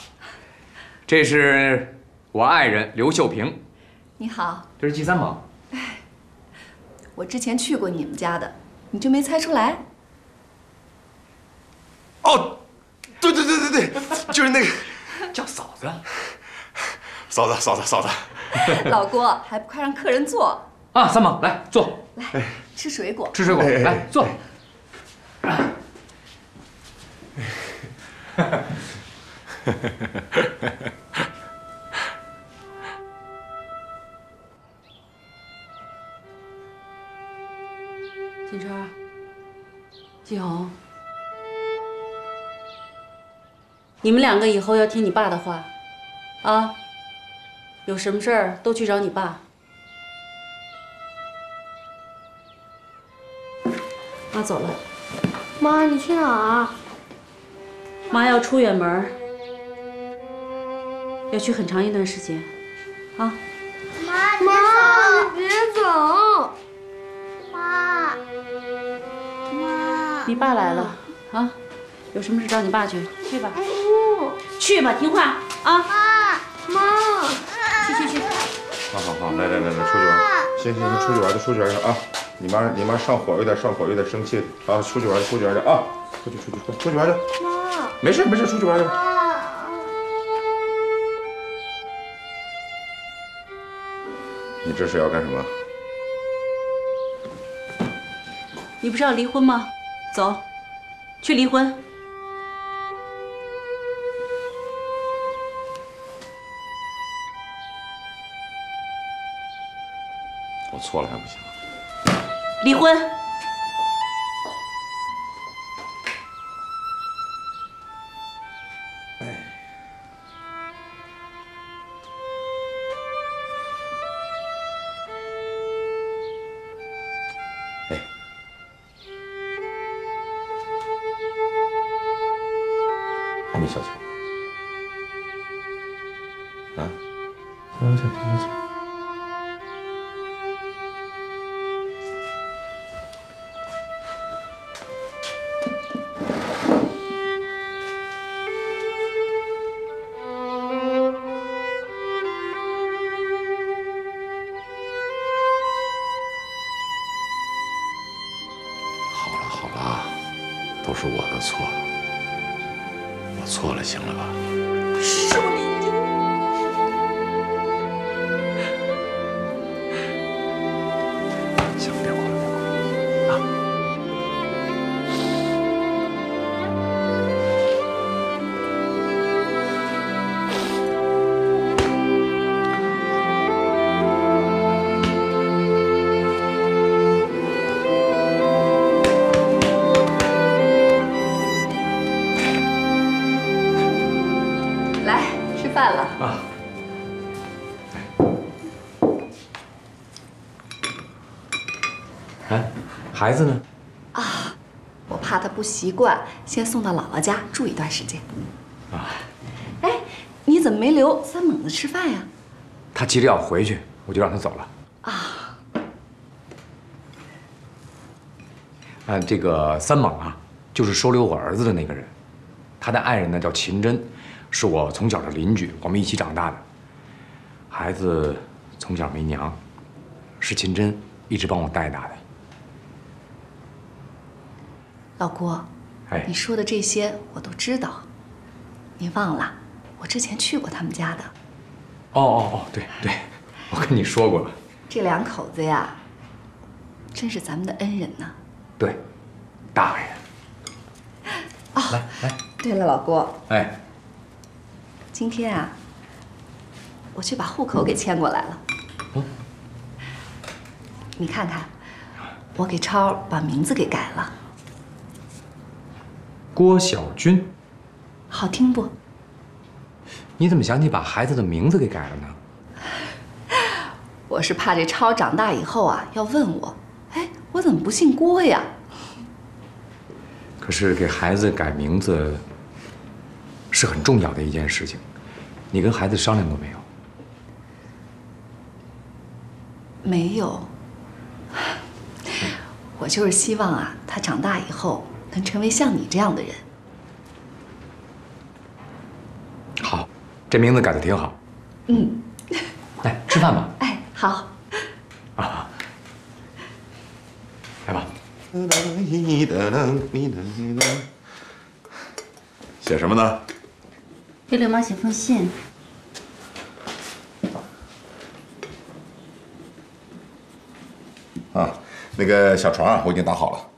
这是我爱人刘秀萍。你好，这是季三猛。哎，我之前去过你们家的，你就没猜出来？哦，对对对对对，就是那个 叫嫂子，嫂子嫂子嫂子。老郭，还不快让客人坐？啊，三猛，来坐。来，吃水果。吃水果，来坐。金川，季红，你们两个以后要听你爸的话，啊，有什么事儿都去找你爸。妈走了。妈，你去哪儿？妈要出远门，要去很长一段时间，啊。妈，妈，你别走。妈，妈，你爸来了啊，有什么事找你爸去，去吧，不，去吧，听话啊。妈，妈，去去去。好好好，来来来来，出去玩。行行行，出去玩去，出去玩去啊！你妈你妈上火有点上火，有点生气啊！出去玩出去玩去啊！出去出去出出去玩去。妈，没事没事，出去玩去吧。你这是要干什么？你不是要离婚吗？走，去离婚。我错了还不行？离婚。哎，孩子呢？啊，我怕他不习惯，先送到姥姥家住一段时间。啊，哎，你怎么没留三猛子吃饭呀？他急着要回去，我就让他走了。啊，嗯，这个三猛啊，就是收留我儿子的那个人，他的爱人呢叫秦真，是我从小的邻居，我们一起长大的。孩子从小没娘，是秦真一直帮我带大的。老郭，哎你说的这些我都知道，你忘了，我之前去过他们家的。哦哦哦，对对，我跟你说过了。这两口子呀，真是咱们的恩人呢。对，大人。来来，对了，老郭，哎，今天啊，我去把户口给迁过来了。嗯你看看，我给超把名字给改了，郭小军，好听不？你怎么想起把孩子的名字给改了呢？我是怕这超长大以后啊，要问我，哎，我怎么不姓郭呀？可是给孩子改名字是很重要的一件事情，你跟孩子商量过没有？没有，我就是希望啊，他长大以后能成为像你这样的人。好，这名字改的挺好。嗯，来吃饭吧。哎，好。啊，来吧。写什么呢？给柳妈写封信。啊，那个小床啊，我已经打好了，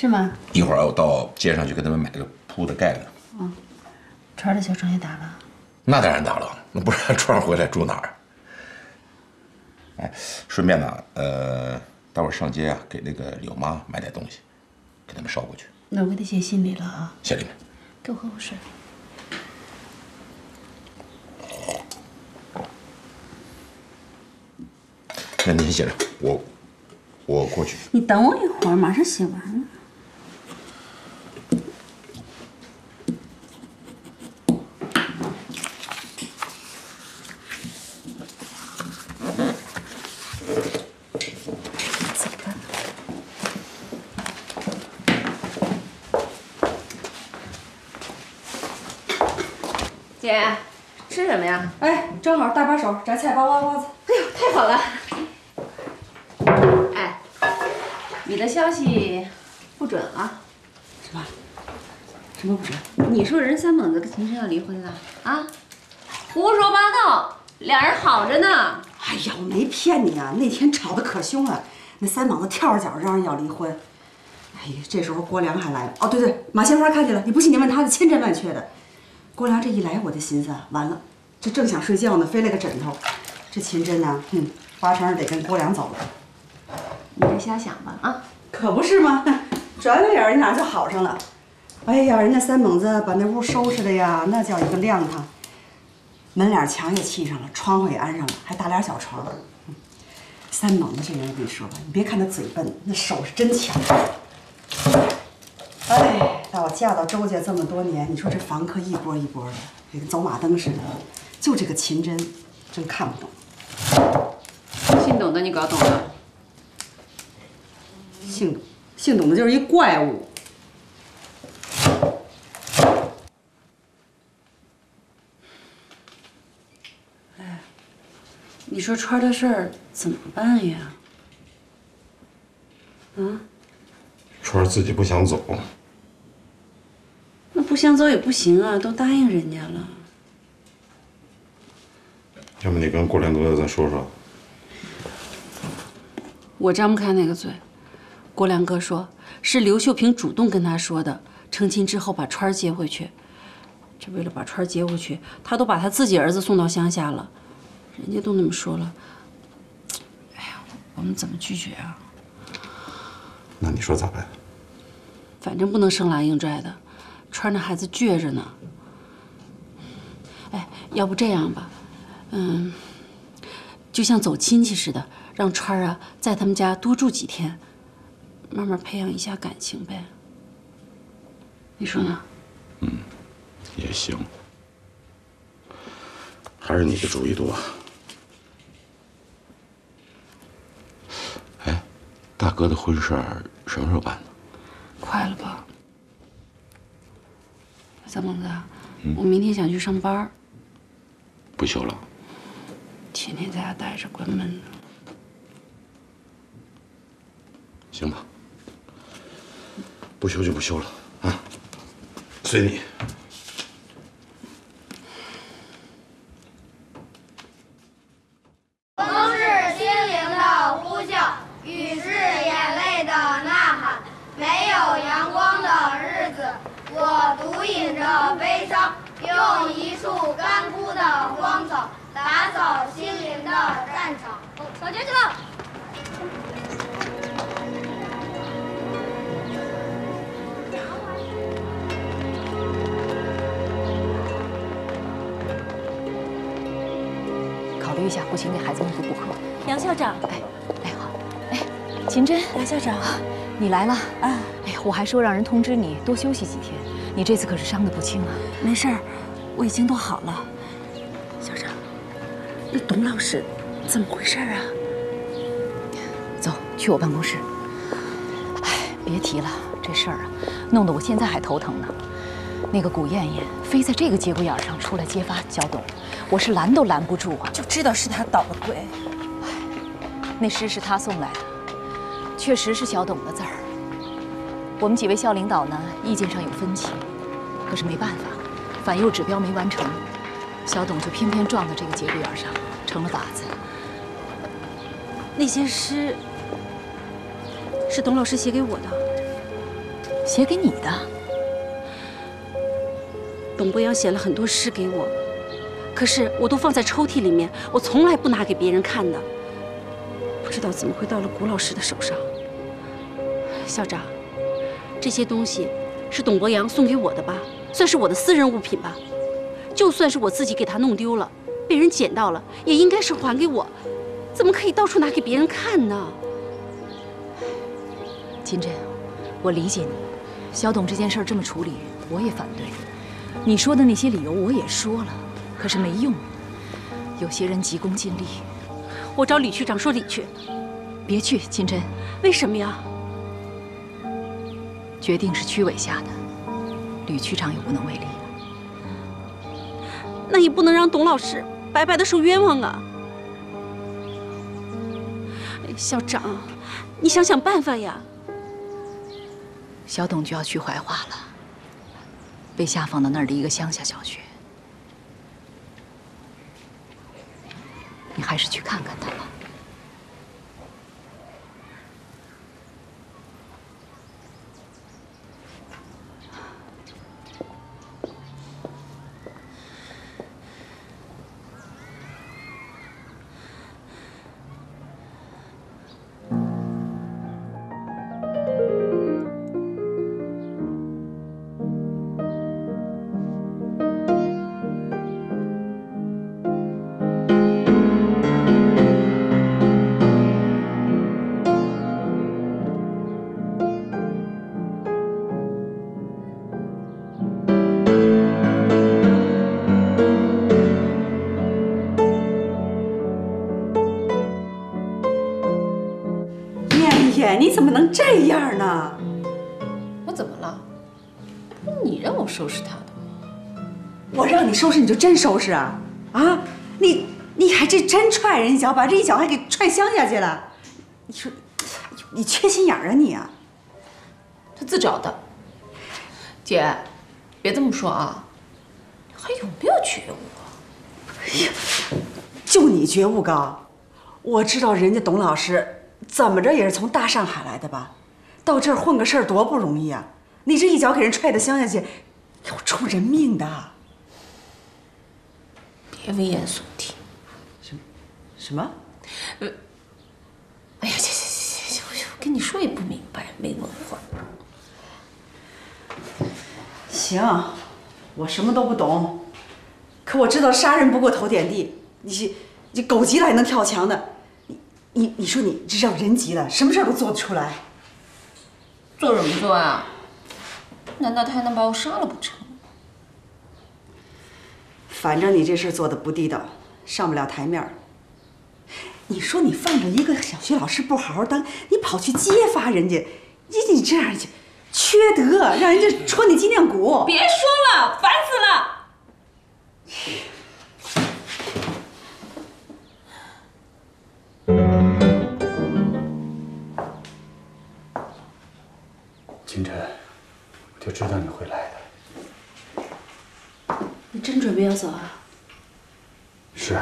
是吗？一会儿我到街上去给他们买这个铺的盖子。嗯，川儿的小床也打了。那当然打了，那不然川儿回来住哪儿？哎，顺便呢，呃，待会儿上街啊，给那个柳妈买点东西，给他们捎过去。那我给他写信里了啊。写里面。给我喝口水。那你先写着，我我过去。你等我一会儿，马上写完了。姐，吃什么呀？哎，正好大把手，摘菜包包包子。哎呦，太好了！哎，你的消息不准啊？什么？什么不准？你说人三猛子跟秦深要离婚了啊？胡说八道，俩人好着呢。哎呀，我没骗你啊！那天吵得可凶了，那三猛子跳着脚嚷嚷要离婚。哎呀，这时候郭良还来了。哦，对对，马鲜花看见了，你不信你问他，千真万确的。郭良这一来，我就寻思，完了，这正想睡觉呢，飞了个枕头。这秦真呐，哼，八成是得跟郭良走了。你别瞎想吧啊！可不是吗？转了眼，你俩就好上了。哎呀，人家三猛子把那屋收拾的呀，那叫一个亮堂。门脸墙也砌上了，窗户也安上了，还搭俩小床。三猛子这人，我跟你说吧，你别看他嘴笨，那手是真巧。哎，到我嫁到周家这么多年，你说这房客一波一波的，跟走马灯似的。就这个秦真，真看不懂。姓董的你搞懂了？姓董，姓董的就是一怪物。哎你说川的事儿怎么办呀？啊？川儿自己不想走，那不想走也不行啊，都答应人家了。要不你跟郭连哥再说说？我张不开那个嘴。郭良哥说是刘秀萍主动跟他说的，成亲之后把川儿接回去。这为了把川儿接回去，他都把他自己儿子送到乡下了。人家都那么说了，哎呀，我们怎么拒绝啊？那你说咋办？反正不能生拉硬拽的，川儿那孩子倔着呢。哎，要不这样吧，嗯，就像走亲戚似的，让川儿啊在他们家多住几天，慢慢培养一下感情呗。你说呢？嗯，也行。还是你的主意多。哎，大哥的婚事儿什么时候办呢？快了吧？小猛子，我明天想去上班，不休了。天天在家待着，关门。行吧，不休就不休了啊，随你。考虑一下，不行给孩子们补补课。杨校长，哎，哎好，哎，秦真，杨校长，你来了啊！哎呀，我还说让人通知你多休息几天，你这次可是伤得不轻啊。没事儿，我已经都好了。校长，那董老师怎么回事啊？走，去我办公室。哎，别提了，这事儿啊，弄得我现在还头疼呢。那个古艳艳非在这个节骨眼上出来揭发小董，我是拦都拦不住啊！就知道是他捣的鬼。那诗是他送来的，确实是小董的字儿。我们几位校领导呢，意见上有分歧，可是没办法，反右指标没完成，小董就偏偏撞到这个节骨眼上，成了靶子。那些诗是董老师写给我的，写给你的。董博洋写了很多诗给我，可是我都放在抽屉里面，我从来不拿给别人看的。不知道怎么会到了古老师的手上。校长，这些东西是董博洋送给我的吧？算是我的私人物品吧？就算是我自己给他弄丢了，被人捡到了，也应该是还给我，怎么可以到处拿给别人看呢？金珍，我理解你，小董这件事这么处理，我也反对。你说的那些理由我也说了，可是没用。有些人急功近利，我找李区长说理去。别去，金珍。为什么呀？决定是区委下的，吕区长也无能为力。那也不能让董老师白白的受冤枉啊！哎，校长，你想想办法呀！小董就要去怀化了，被下放到那儿的一个乡下小学。你还是去看看他吧。这样呢？我怎么了？不是你让我收拾他的吗。我让你收拾你就真收拾啊？啊，你你还这真踹人一脚，把这一脚还给踹乡下去了。你说，你缺心眼儿啊你啊！他自找的。姐，别这么说啊，还有没有觉悟啊？哎呀，就你觉悟高，我知道人家董老师怎么着也是从大上海来的吧，到这儿混个事儿多不容易啊！你这一脚给人踹到乡下去，要出人命的。别危言耸听。什什么？呃，哎呀，行行行行行，我跟你说也不明白，没文化。行，我什么都不懂，可我知道杀人不过头点地。你是你狗急了还能跳墙的，你你你说你这让人急了，什么事儿都做得出来。做什么做啊？难道他还能把我杀了不成？反正你这事做的不地道，上不了台面儿。你说你放着一个小学老师不好好当，你跑去揭发人家，你你这样就缺德，让人家戳你脊梁骨。别说了，烦死了！就知道你会来的。你真准备要走啊？是，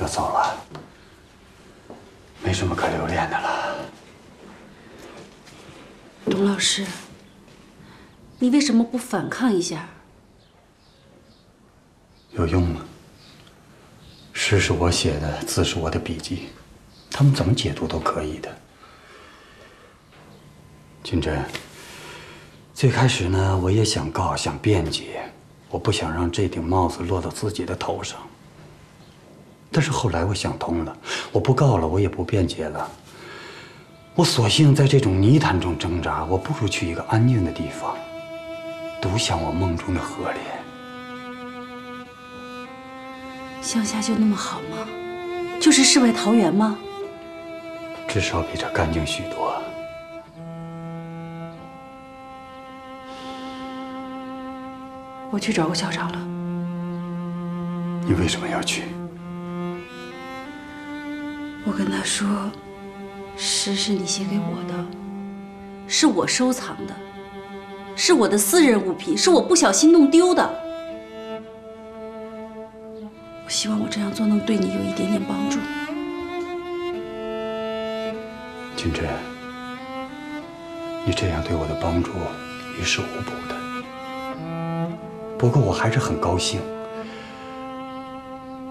要走了，没什么可留恋的了。董老师，你为什么不反抗一下？有用吗？诗是我写的，字是我的笔迹，他们怎么解读都可以的。金珍，最开始呢，我也想告，想辩解，我不想让这顶帽子落到自己的头上。但是后来我想通了，我不告了，我也不辩解了。我索性在这种泥潭中挣扎，我不如去一个安静的地方，独享我梦中的河莲。乡下就那么好吗？就是世外桃源吗？至少比这干净许多。我去找过校长了。你为什么要去？我跟他说，诗是你写给我的，是我收藏的，是我的私人物品，是我不小心弄丢的。我希望我这样做能对你有一点点帮助。金珍，你这样对我的帮助于事无补的。不过我还是很高兴。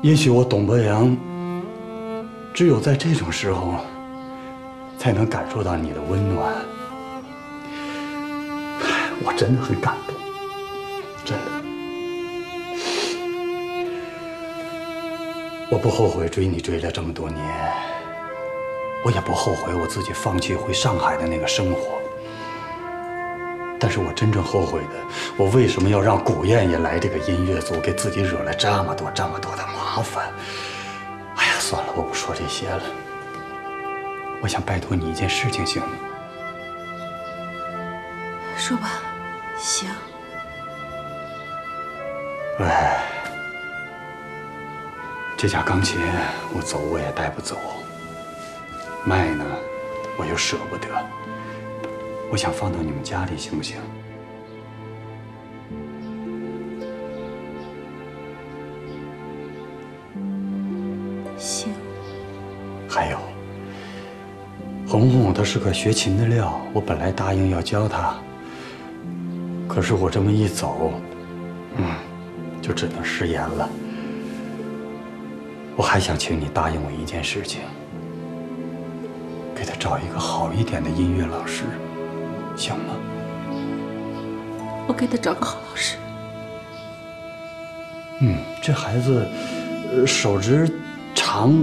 也许我董伯阳，只有在这种时候，才能感受到你的温暖。我真的很感动，真的。我不后悔追你追了这么多年，我也不后悔我自己放弃回上海的那个生活。但是我真正后悔的，我为什么要让古燕也来这个音乐组，给自己惹了这么多、这么多的麻烦？哎呀，算了，我不说这些了。我想拜托你一件事情，行吗？说吧，行。哎，这架钢琴我走我也带不走，卖呢我又舍不得，我想放到你们家里，行不行？行。还有，红红她是个学琴的料，我本来答应要教她，可是我这么一走，嗯，就只能食言了。我还想请你答应我一件事情，给她找一个好一点的音乐老师，行吗？我给他找个好老师。嗯，这孩子，呃，手指长，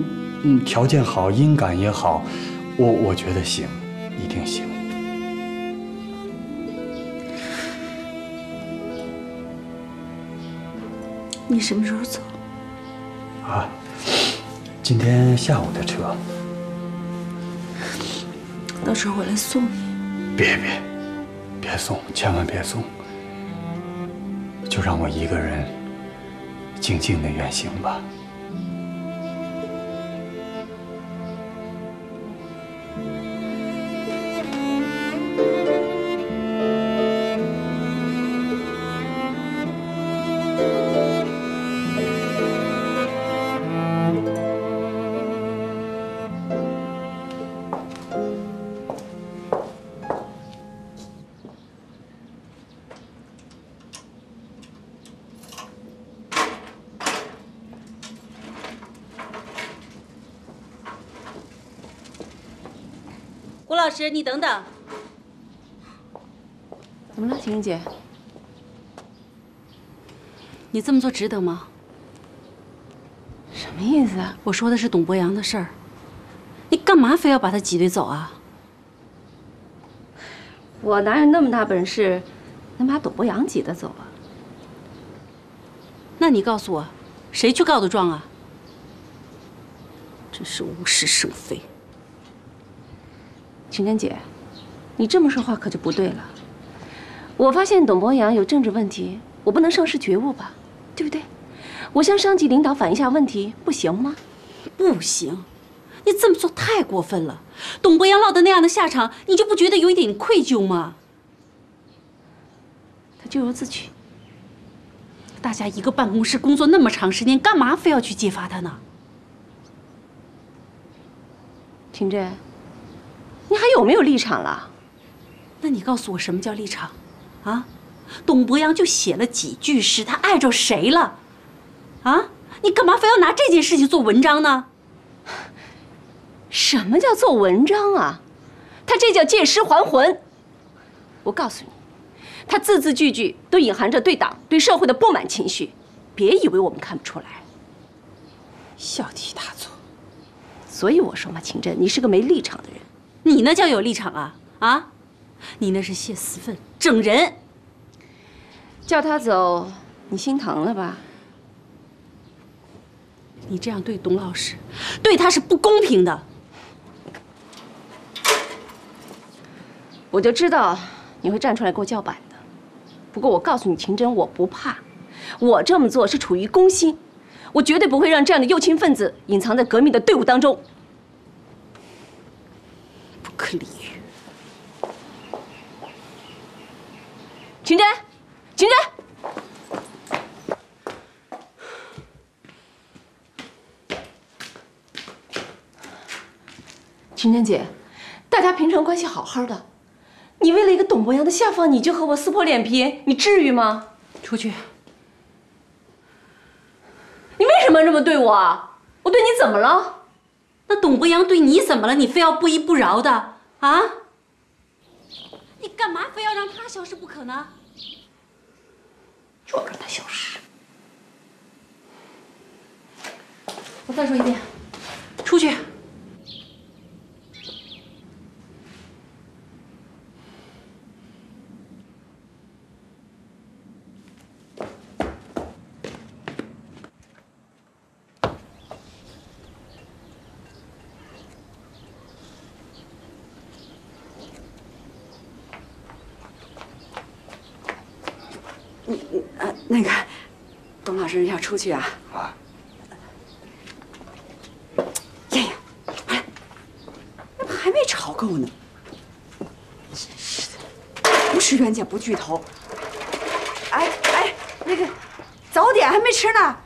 嗯，条件好，音感也好，我我觉得行，一定行。你什么时候走？啊，今天下午的车。到时候我来送你。别别，别送，千万别送，就让我一个人静静的远行吧。师，你等等。怎么了，婷婷姐？你这么做值得吗？什么意思啊？我说的是董博洋的事儿。你干嘛非要把他挤兑走啊？我哪有那么大本事，能把董博洋挤得走啊？那你告诉我，谁去告的状啊？真是无事生非。晴真姐，你这么说话可就不对了。我发现董博洋有政治问题，我不能丧失觉悟吧？对不对？我向上级领导反映一下问题，不行吗？不行，你这么做太过分了。董博洋落得那样的下场，你就不觉得有一点愧疚吗？他咎由自取。大家一个办公室工作那么长时间，干嘛非要去揭发他呢？婷真，你还有没有立场了？那你告诉我什么叫立场？啊，董博洋就写了几句诗，他碍着谁了？啊，你干嘛非要拿这件事情做文章呢？什么叫做文章啊？他这叫借尸还魂。我告诉你，他字字句句都隐含着对党、对社会的不满情绪，别以为我们看不出来。小题大做。所以我说嘛，秦真，你是个没立场的人。你那叫有立场啊？啊，你那是泄私愤、整人。叫他走，你心疼了吧？你这样对董老师，对他是不公平的。我就知道你会站出来给我叫板的。不过我告诉你，秦真，我不怕。我这么做是出于公心，我绝对不会让这样的右倾分子隐藏在革命的队伍当中。不可理喻。秦真，秦真。秦真姐，大家平常关系好好的，你为了一个董博洋的下放，你就和我撕破脸皮，你至于吗？出去！你为什么这么对我啊？我对你怎么了？那董博洋对你怎么了？你非要不依不饶的啊？你干嘛非要让他消失不可呢？就要让他消失！我再说一遍，出去！出去啊。艳艳哎还没吵够呢。真是的不是冤家不聚头。哎哎那个早点还没吃呢。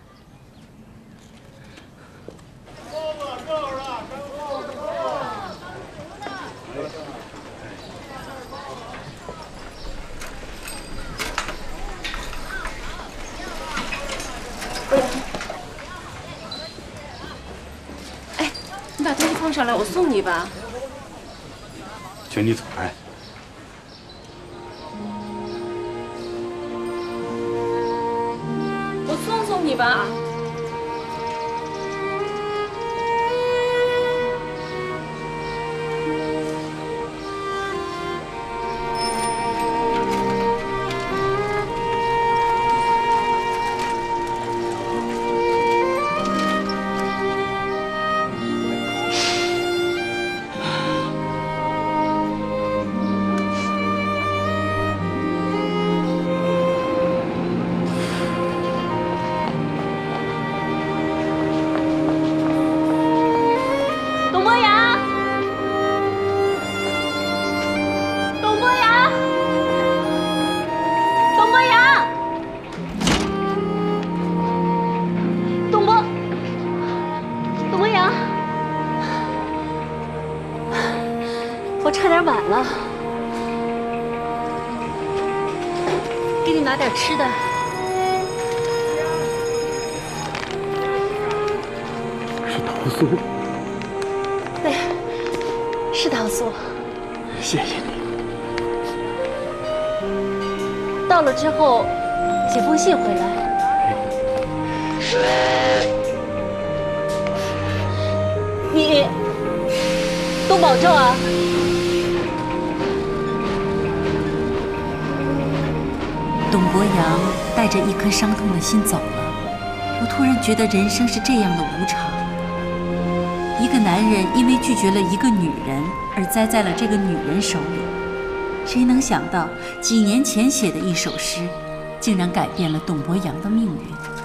上来，我送你吧。请你走开。我送送你吧。觉得人生是这样的无常。一个男人因为拒绝了一个女人而栽在了这个女人手里。谁能想到，几年前写的一首诗，竟然改变了董博洋的命运？